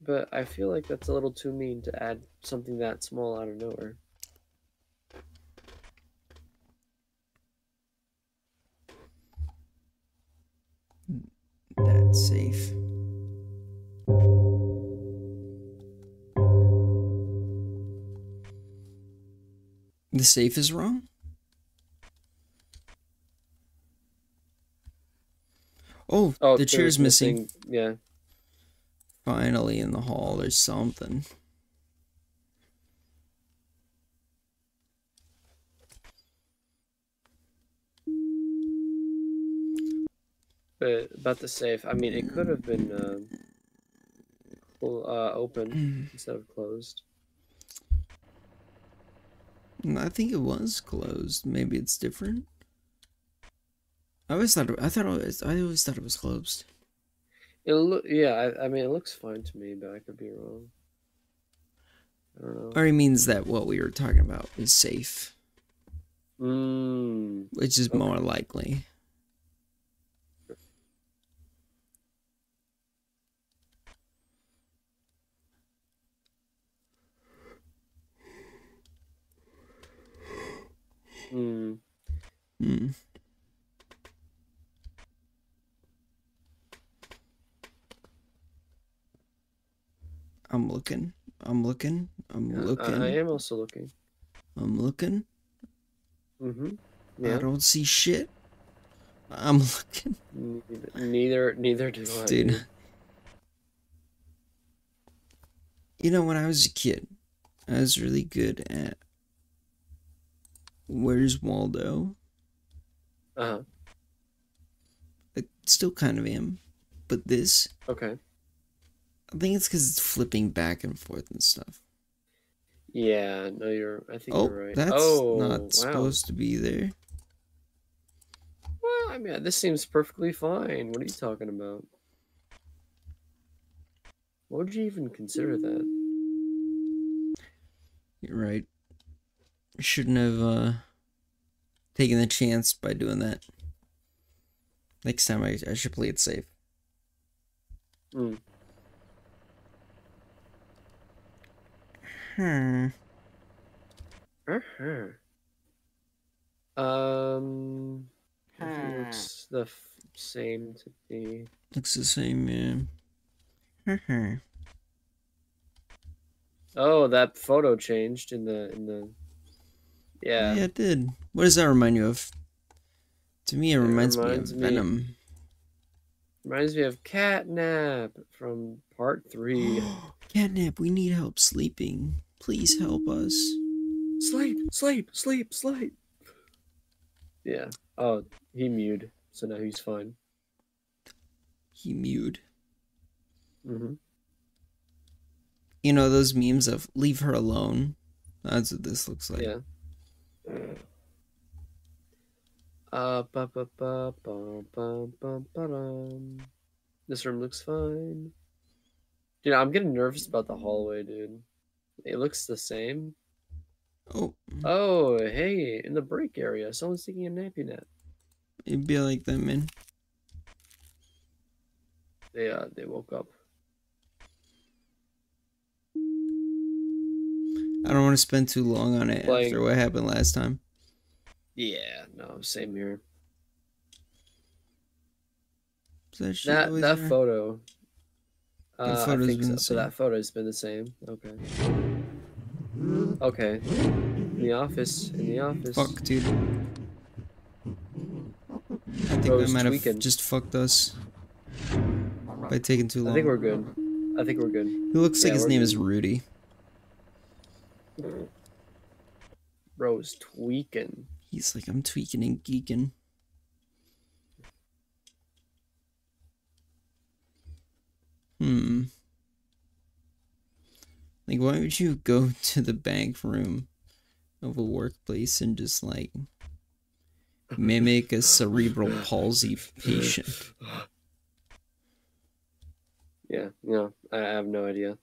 but I feel like that's a little too mean to add something that small out of nowhere. That's safe. The safe is wrong? Oh, Oh, the chair's there's missing. Yeah. Finally in the hall, there's something. But about the safe, I mean, it could have been uh, cl- uh, open hmm. instead of closed. I think it was closed. Maybe it's different. I always thought it, I thought it was, I always thought it was closed. It look, yeah. I, I mean, it looks fine to me, but I could be wrong. I don't know. Or it means that what we were talking about is safe, Mm, which is Okay. more likely. mm. Hmm. I'm looking. I'm looking. I'm Yeah, looking. I, am also looking. I'm looking. Mm-hmm. I don't see shit. I'm looking. Neither, neither, neither do I. Dude. You know, when I was a kid, I was really good at Where's Waldo? Uh huh. I still kind of am. But this, Okay. I think it's because it's flipping back and forth and stuff. Yeah. No, you're. I think Oh, you're right. that's oh, not wow. supposed to be there. Well, I mean, this seems perfectly fine. What are you talking about? What would you even consider that? You're right. Shouldn't have uh taken the chance by doing that. Next time I, I should play it safe. Hmm. Hmm. Uh-huh. Um, I think it Hmm. looks the f- same to me. Looks the same, man. Hmm. Oh, that photo changed in the in the. yeah. Yeah. it did. What does that remind you of? To me, it, reminds, reminds me me- of Venom. Reminds me of Catnap from part three. Catnap, we need help sleeping. Please help us. sleep, sleep, sleep, sleep. Yeah. Oh, he mewed, so now he's fine. He mewed. Mm-hmm. You know those memes of leave her alone? That's what this looks like. Yeah. Uh, ba ba ba ba ba ba ba dum. This room looks fine. Dude, I'm getting nervous about the hallway, dude. It looks the same. Oh, Oh, hey, in the break area, someone's taking a nappy nap. it'd be like that, man. They uh, they woke up. I don't want to spend too long on it Playing- after what happened last time. Yeah, no, same here. that That that photo. Uh, I photo's think been so. so that photo's been the same. Okay. Okay. In the office. In the office. Fuck, dude. I think Bro's I might have tweaking. just fucked us by taking too long. I think we're good. I think we're good. He looks like his name good. is Rudy. Bro's tweaking. He's like, I'm tweaking and geeking. Hmm. Like, why would you go to the bank room of a workplace and just like mimic a cerebral palsy patient? Yeah. No, I I have no idea.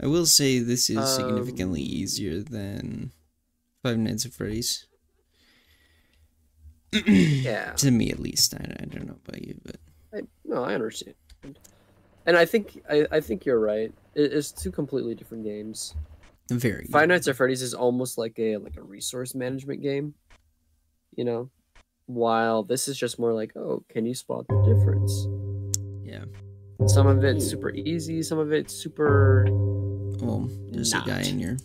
I will say this is Um, significantly easier than Five Nights at Freddy's. Yeah. to me, at least. I, I don't know about you, but no, I understand. And I think I, I think you're right. It, it's two completely different games. very. Five Nights at Freddy's is almost like a like a resource management game, you know, while this is just more like, oh, can you spot the difference? Yeah. Some of it's super easy, some of it's super. Well, there's a guy in here.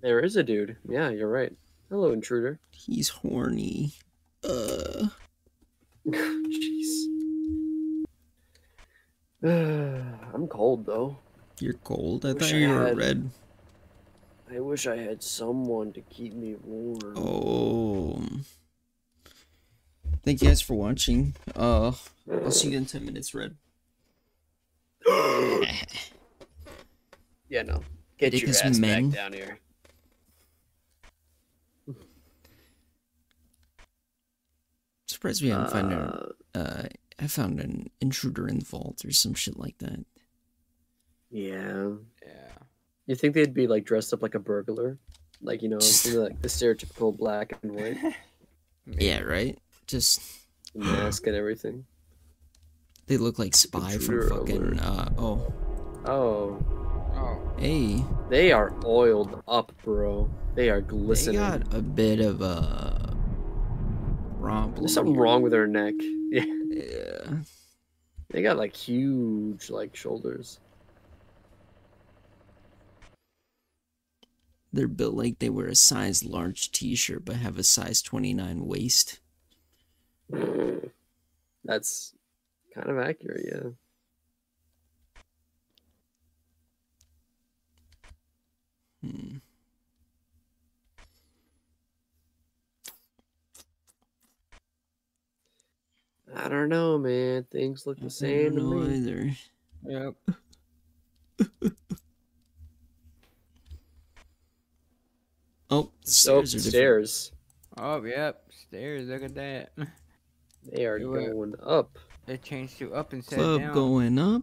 There is a dude. Yeah, you're right. Hello, intruder. He's horny. Uh. Jeez. I'm cold though. You're cold. I Wish thought I you were had- red. I wish I had someone to keep me warm. Oh. Thank you guys for watching. Uh, I'll see you in 10 minutes, Red. Yeah, no. Get your ass men- back down here. Surprised we haven't found an, Uh, uh, I found an intruder in the vault or some shit like that. yeah. Yeah. You think they'd be like dressed up like a burglar? Like, you know, in, like the stereotypical black and white Yeah, right? Just, the mask and everything. they look like Spy from fucking, alert. uh, oh. Oh, Oh. Hey, they are oiled up, bro. They are glistening. they glistening. got a bit of a There's something wrong with her neck. Yeah, Yeah. they got like huge like shoulders. They're built like they wear a size large t-shirt but have a size 29 waist. That's kind of accurate, yeah. Hmm. I don't know, man. Things look I the same to don't know me. either. Yep. Oh, So stairs are different. stairs. Oh, yep. Stairs. Look at that. They are Do it. going up They changed to up and set Club down. going up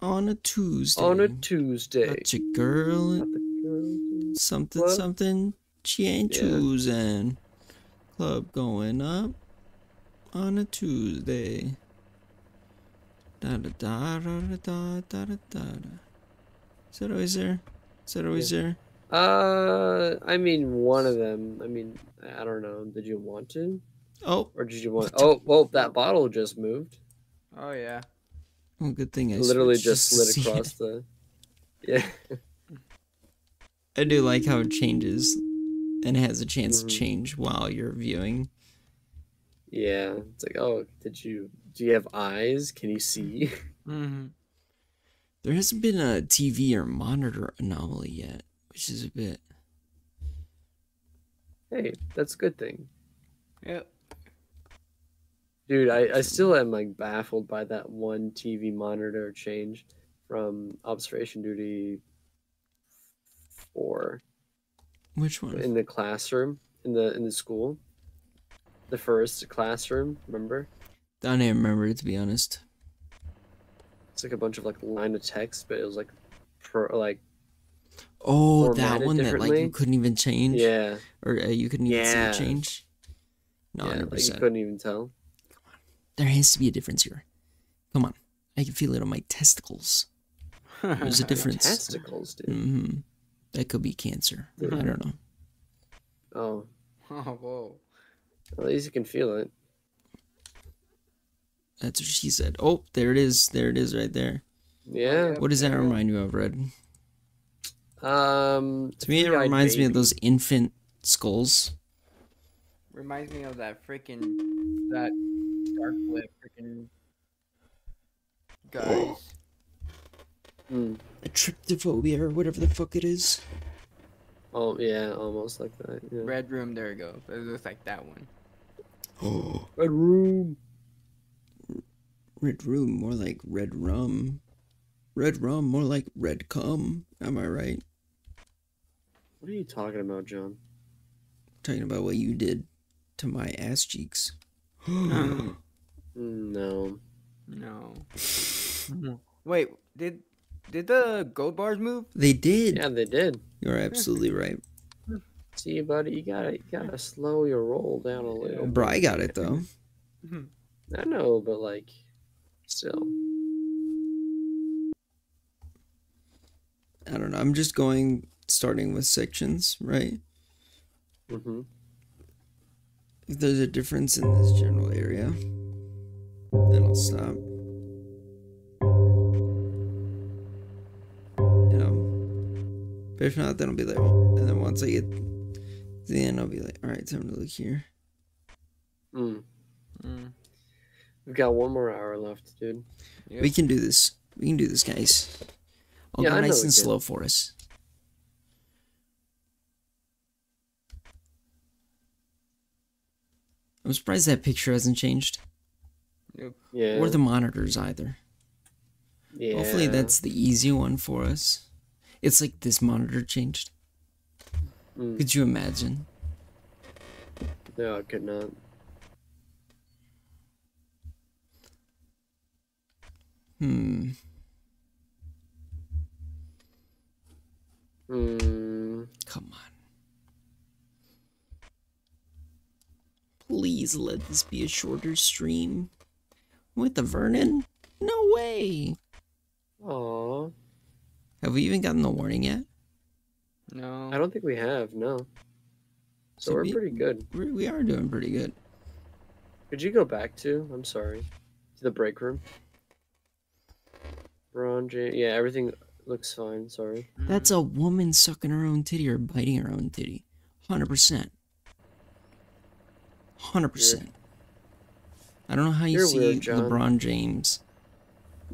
on a Tuesday. on a Tuesday. Got your girl Got the girls. something Club? something she ain't Yeah. choosing. Club going up on a Tuesday. Da da da da da da da da. Is that always there? Is that always yeah. there? Uh, I mean, one of them. I mean, I don't know. Did you want to? Oh. Or did you want? Oh, well, that bottle just moved. Oh yeah. Well, good thing I literally just slid across it. the. Yeah. I do like how it changes, and it has a chance mm -hmm. to mm-hmm. change while you're viewing. Yeah. It's like, oh, did you? Do you have eyes? Can you see? Mm-hmm. There hasn't been a TV or monitor anomaly yet, which is a bit. hey, that's a good thing, Yep. dude. I I still am like baffled by that one TV monitor change from observation duty four. Which one? in the classroom in the in the school the first classroom remember I don't even remember it to be honest. it's like a bunch of like line of text but it was like pro like Oh, that one that like you couldn't even change, yeah or uh, you couldn't even Yeah. see it change. No, yeah hundred like you couldn't even tell Come on, There has to be a difference here. Come on, I can feel it on my testicles. There's a difference. testicles dude hmm That could be cancer. I don't know. oh Oh, whoa. At least you can feel it. That's what she said. Oh, there it is. There it is right there. Yeah. What does that remind you of, Red? Um. To me, it reminds me of those infant skulls. Reminds me of that freaking that dark lip freaking guys. Hmm. A tryptophobia or whatever the fuck it is. Oh yeah, almost like that. Yeah. Red room, there you go. It looks like that one. Oh, Red room. red room, more like red rum. Red rum, more like red cum. Am I right? What are you talking about, John? Talking about what you did to my ass cheeks. Mm, No. No. Wait, did did the gold bars move? they did. Yeah, they did. You're absolutely right. See, buddy, you gotta you gotta slow your roll down a little. Bro, I got it though. I know, but like, still. I don't know. I'm just going starting with sections, right? Mm-hmm. If there's a difference in this general area, then I'll stop. You know? But if not, then I'll be like, oh. And then once I get to the end, I'll be like, alright, time to look here. Mm. Mm. We've got one more hour left, dude. Yep. We can do this. We can do this, guys. I'll yeah, go I nice and slow for us. I'm surprised that picture hasn't changed. Yeah. Or the monitors either. yeah. Hopefully that's the easy one for us. It's like this monitor changed. Mm. Could you imagine? No, I could not. Hmm. Mm. Come on. Please let this be a shorter stream. With Avernon? No way. Aw. Have we even gotten the warning yet? No. I don't think we have, no. So Did we're we- pretty good. We're, we are doing pretty good. Could you go back to? I'm sorry. To the break room. Ron J. Yeah, everything looks fine. Sorry. That's a woman sucking her own titty or biting her own titty. 100%. 100%. I don't know how you You're see weird, LeBron James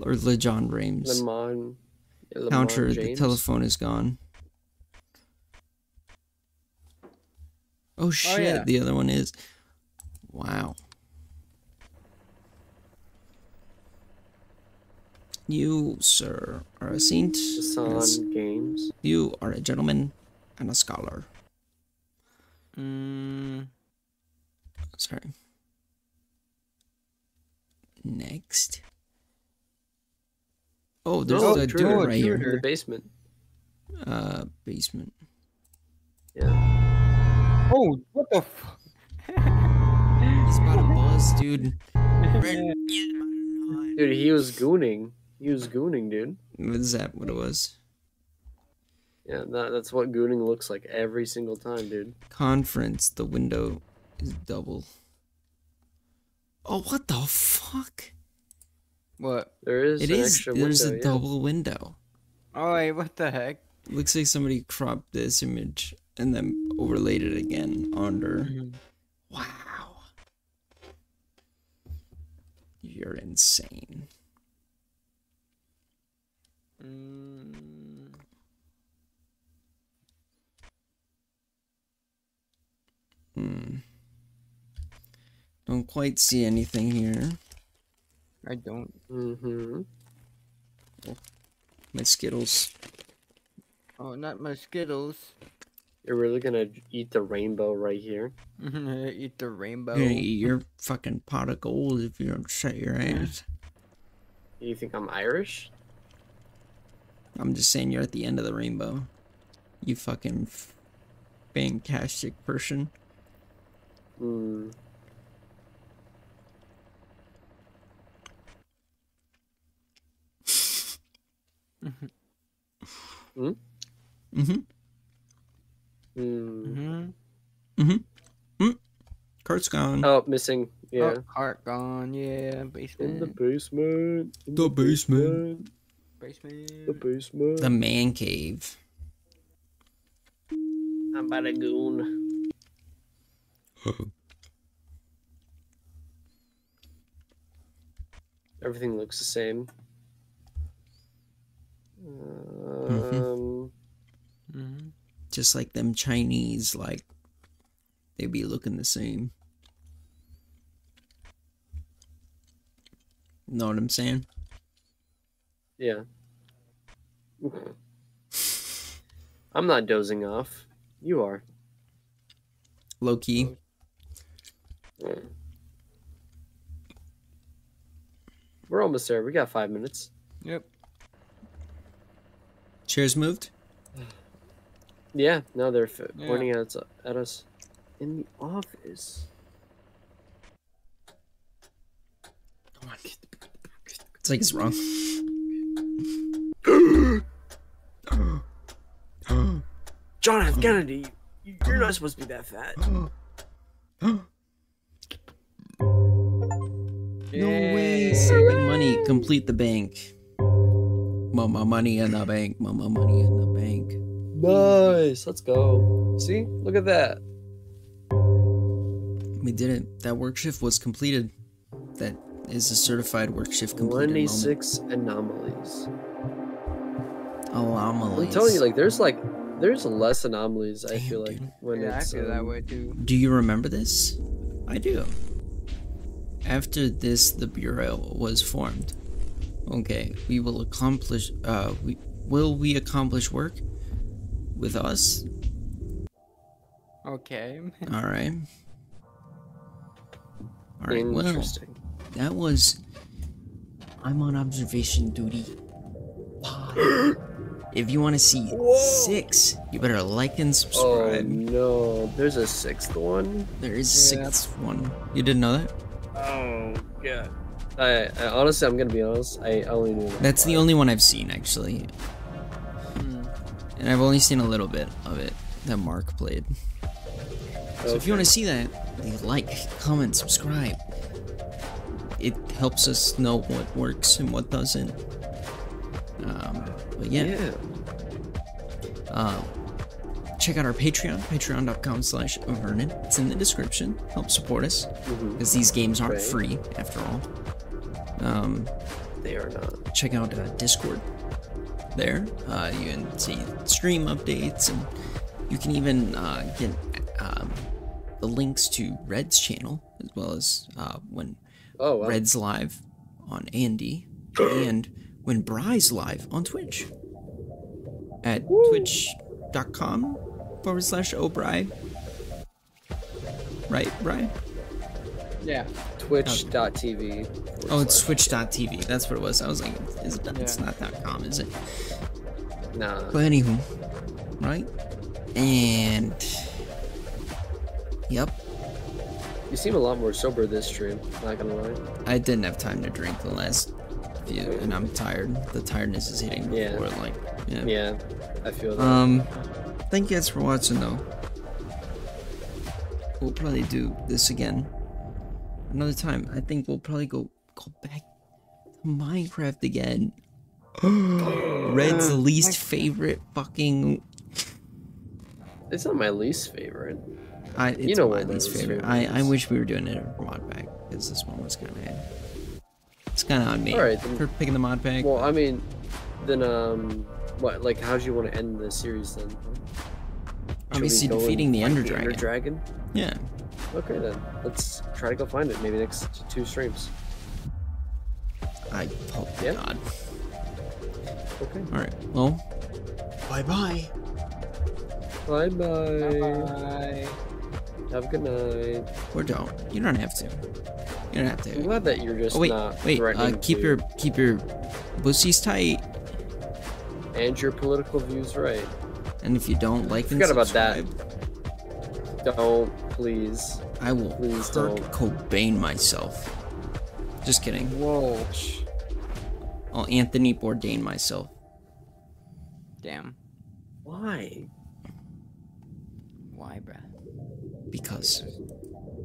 or LeJohn James. Lemon. yeah, Lemon Counter, the telephone is gone. Oh shit, yeah. the other one is. Wow. You, sir, are a saint. Hassan Yes. Games. You are a gentleman and a scholar. Mm, Sorry. Next. Oh, there's oh, a true, dude true, right here. In the basement. Uh, basement. Yeah. Oh, what the? F- He's about a buzz, dude. Dude, he was gooning. He was gooning, dude. Is that what it was? Yeah, that, that's what gooning looks like every single time, dude. Conference. The window is double. Oh, what the fuck? what? There is It an is. extra There's window, a yeah. double window. Oh wait, what the heck? Looks like somebody cropped this image and then overlaid it again under. Mm-hmm. Wow. You're insane. Mm, Hmm. Don't quite see anything here. I don't. Mm-hmm. My Skittles. Oh, not my Skittles. You're really gonna eat the rainbow right here? Eat the rainbow. Hey, you're fucking pot of gold if you don't shut your ass. You think I'm Irish? I'm just saying you're at the end of the rainbow. You fucking f- fantastic person. Hmm. Mm-hmm. Hmm. Mm-hmm. Mm-hmm. Cart's gone. Oh, missing. Yeah. Oh, heart gone. Yeah. In the basement. in The basement. basement. The basement. The man cave. I'm about a goon. Everything looks the same. Um, Mhm. Just like them Chinese, like they'd be looking the same. Know what I'm saying? yeah. I'm not dozing off. You are. Low key. We're almost there. We got five minutes. Yep. Chairs moved. Yeah, now they're f- Yeah. pointing at us, at us in the office. Come on. It's like it's wrong. John F. Kennedy, you- you're not supposed to be that fat. No way. Saving money. Complete the bank. Mama money in the bank. Mama money in the bank. Nice. Let's go. See? Look at that. We did it. That work shift was completed. That is a certified work shift completed. moment. 26 anomalies. Anomalies. I'm telling you, like, there's like, there's less anomalies. I feel like dude. when Yeah, I it's feel that um, way too. Do you remember this? I do. After this, the bureau was formed. Okay, we will accomplish. Uh, we will we accomplish work with us? Okay. All right. All right. Well, Interesting. that was. I'm on observation duty. If you want to see six, you better like and subscribe. Oh no, there's a sixth one. There is sixth one. You didn't know that? Oh god. I, I honestly, I'm gonna be honest. I only knew. That's the only one I've seen actually. Hmm. And I've only seen a little bit of it that Mark played. So if you want to see that, leave a like, comment, subscribe. It helps us know what works and what doesn't. Um, but yeah, Yeah. Uh, check out our Patreon, patreon.com slash Vernon. It's in the description. Help support us, because these games aren't Right. free, after all. Um, They are not. check out uh, Discord there. Uh, you can see stream updates, and you can even uh, get um, the links to Red's channel, as well as uh, when Oh wow. Red's live on Andy, and when Bry's live on Twitch at twitch.com forward slash O'Bry. Right, Bry? Yeah. Twitch.tv. Oh, it's twitch.tv. That's what it was. I was like, is it, it's Yeah. not .com, is it? Nah. But anywho, right? And yep, You seem a lot more sober this stream. Not gonna lie. I didn't have time to drink the last few, and I'm tired. The tiredness is hitting Yeah. before, like, yeah. Yeah, I feel that. Um, thank you guys for watching, though. We'll probably do this again another time. I think we'll probably go go back to Minecraft again. Red's least favorite fucking. it's not my least favorite. I, it's know my what least favorite. I, I wish we were doing it a mod pack because this one was kind of. It's kind of on me Alright, then- for picking the mod pack. Well, I mean, then um, what? Like, how do you want to end the series then? Obviously, and defeating the Ender Ender Dragon. Dragon. Yeah. Okay then, let's try to go find it. Maybe next two streams. I hope to Yeah. God. Okay. All right. Well. Bye bye. Bye bye. Bye. Have a good night. Or don't. You don't have to. You don't have to. I'm glad that you're just Oh wait, not wait. Uh, keep to- your keep your bussies tight. and your political views right. And if you don't like and Forget about that. Subscribe, Don't please. I will Please Kurt don't. Cobain myself. Just kidding. Whoa. I'll Anthony Bourdain myself. Damn. Why? Why, bruh? Because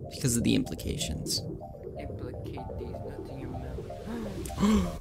because of the implications. Implicate these nuts in your mouth.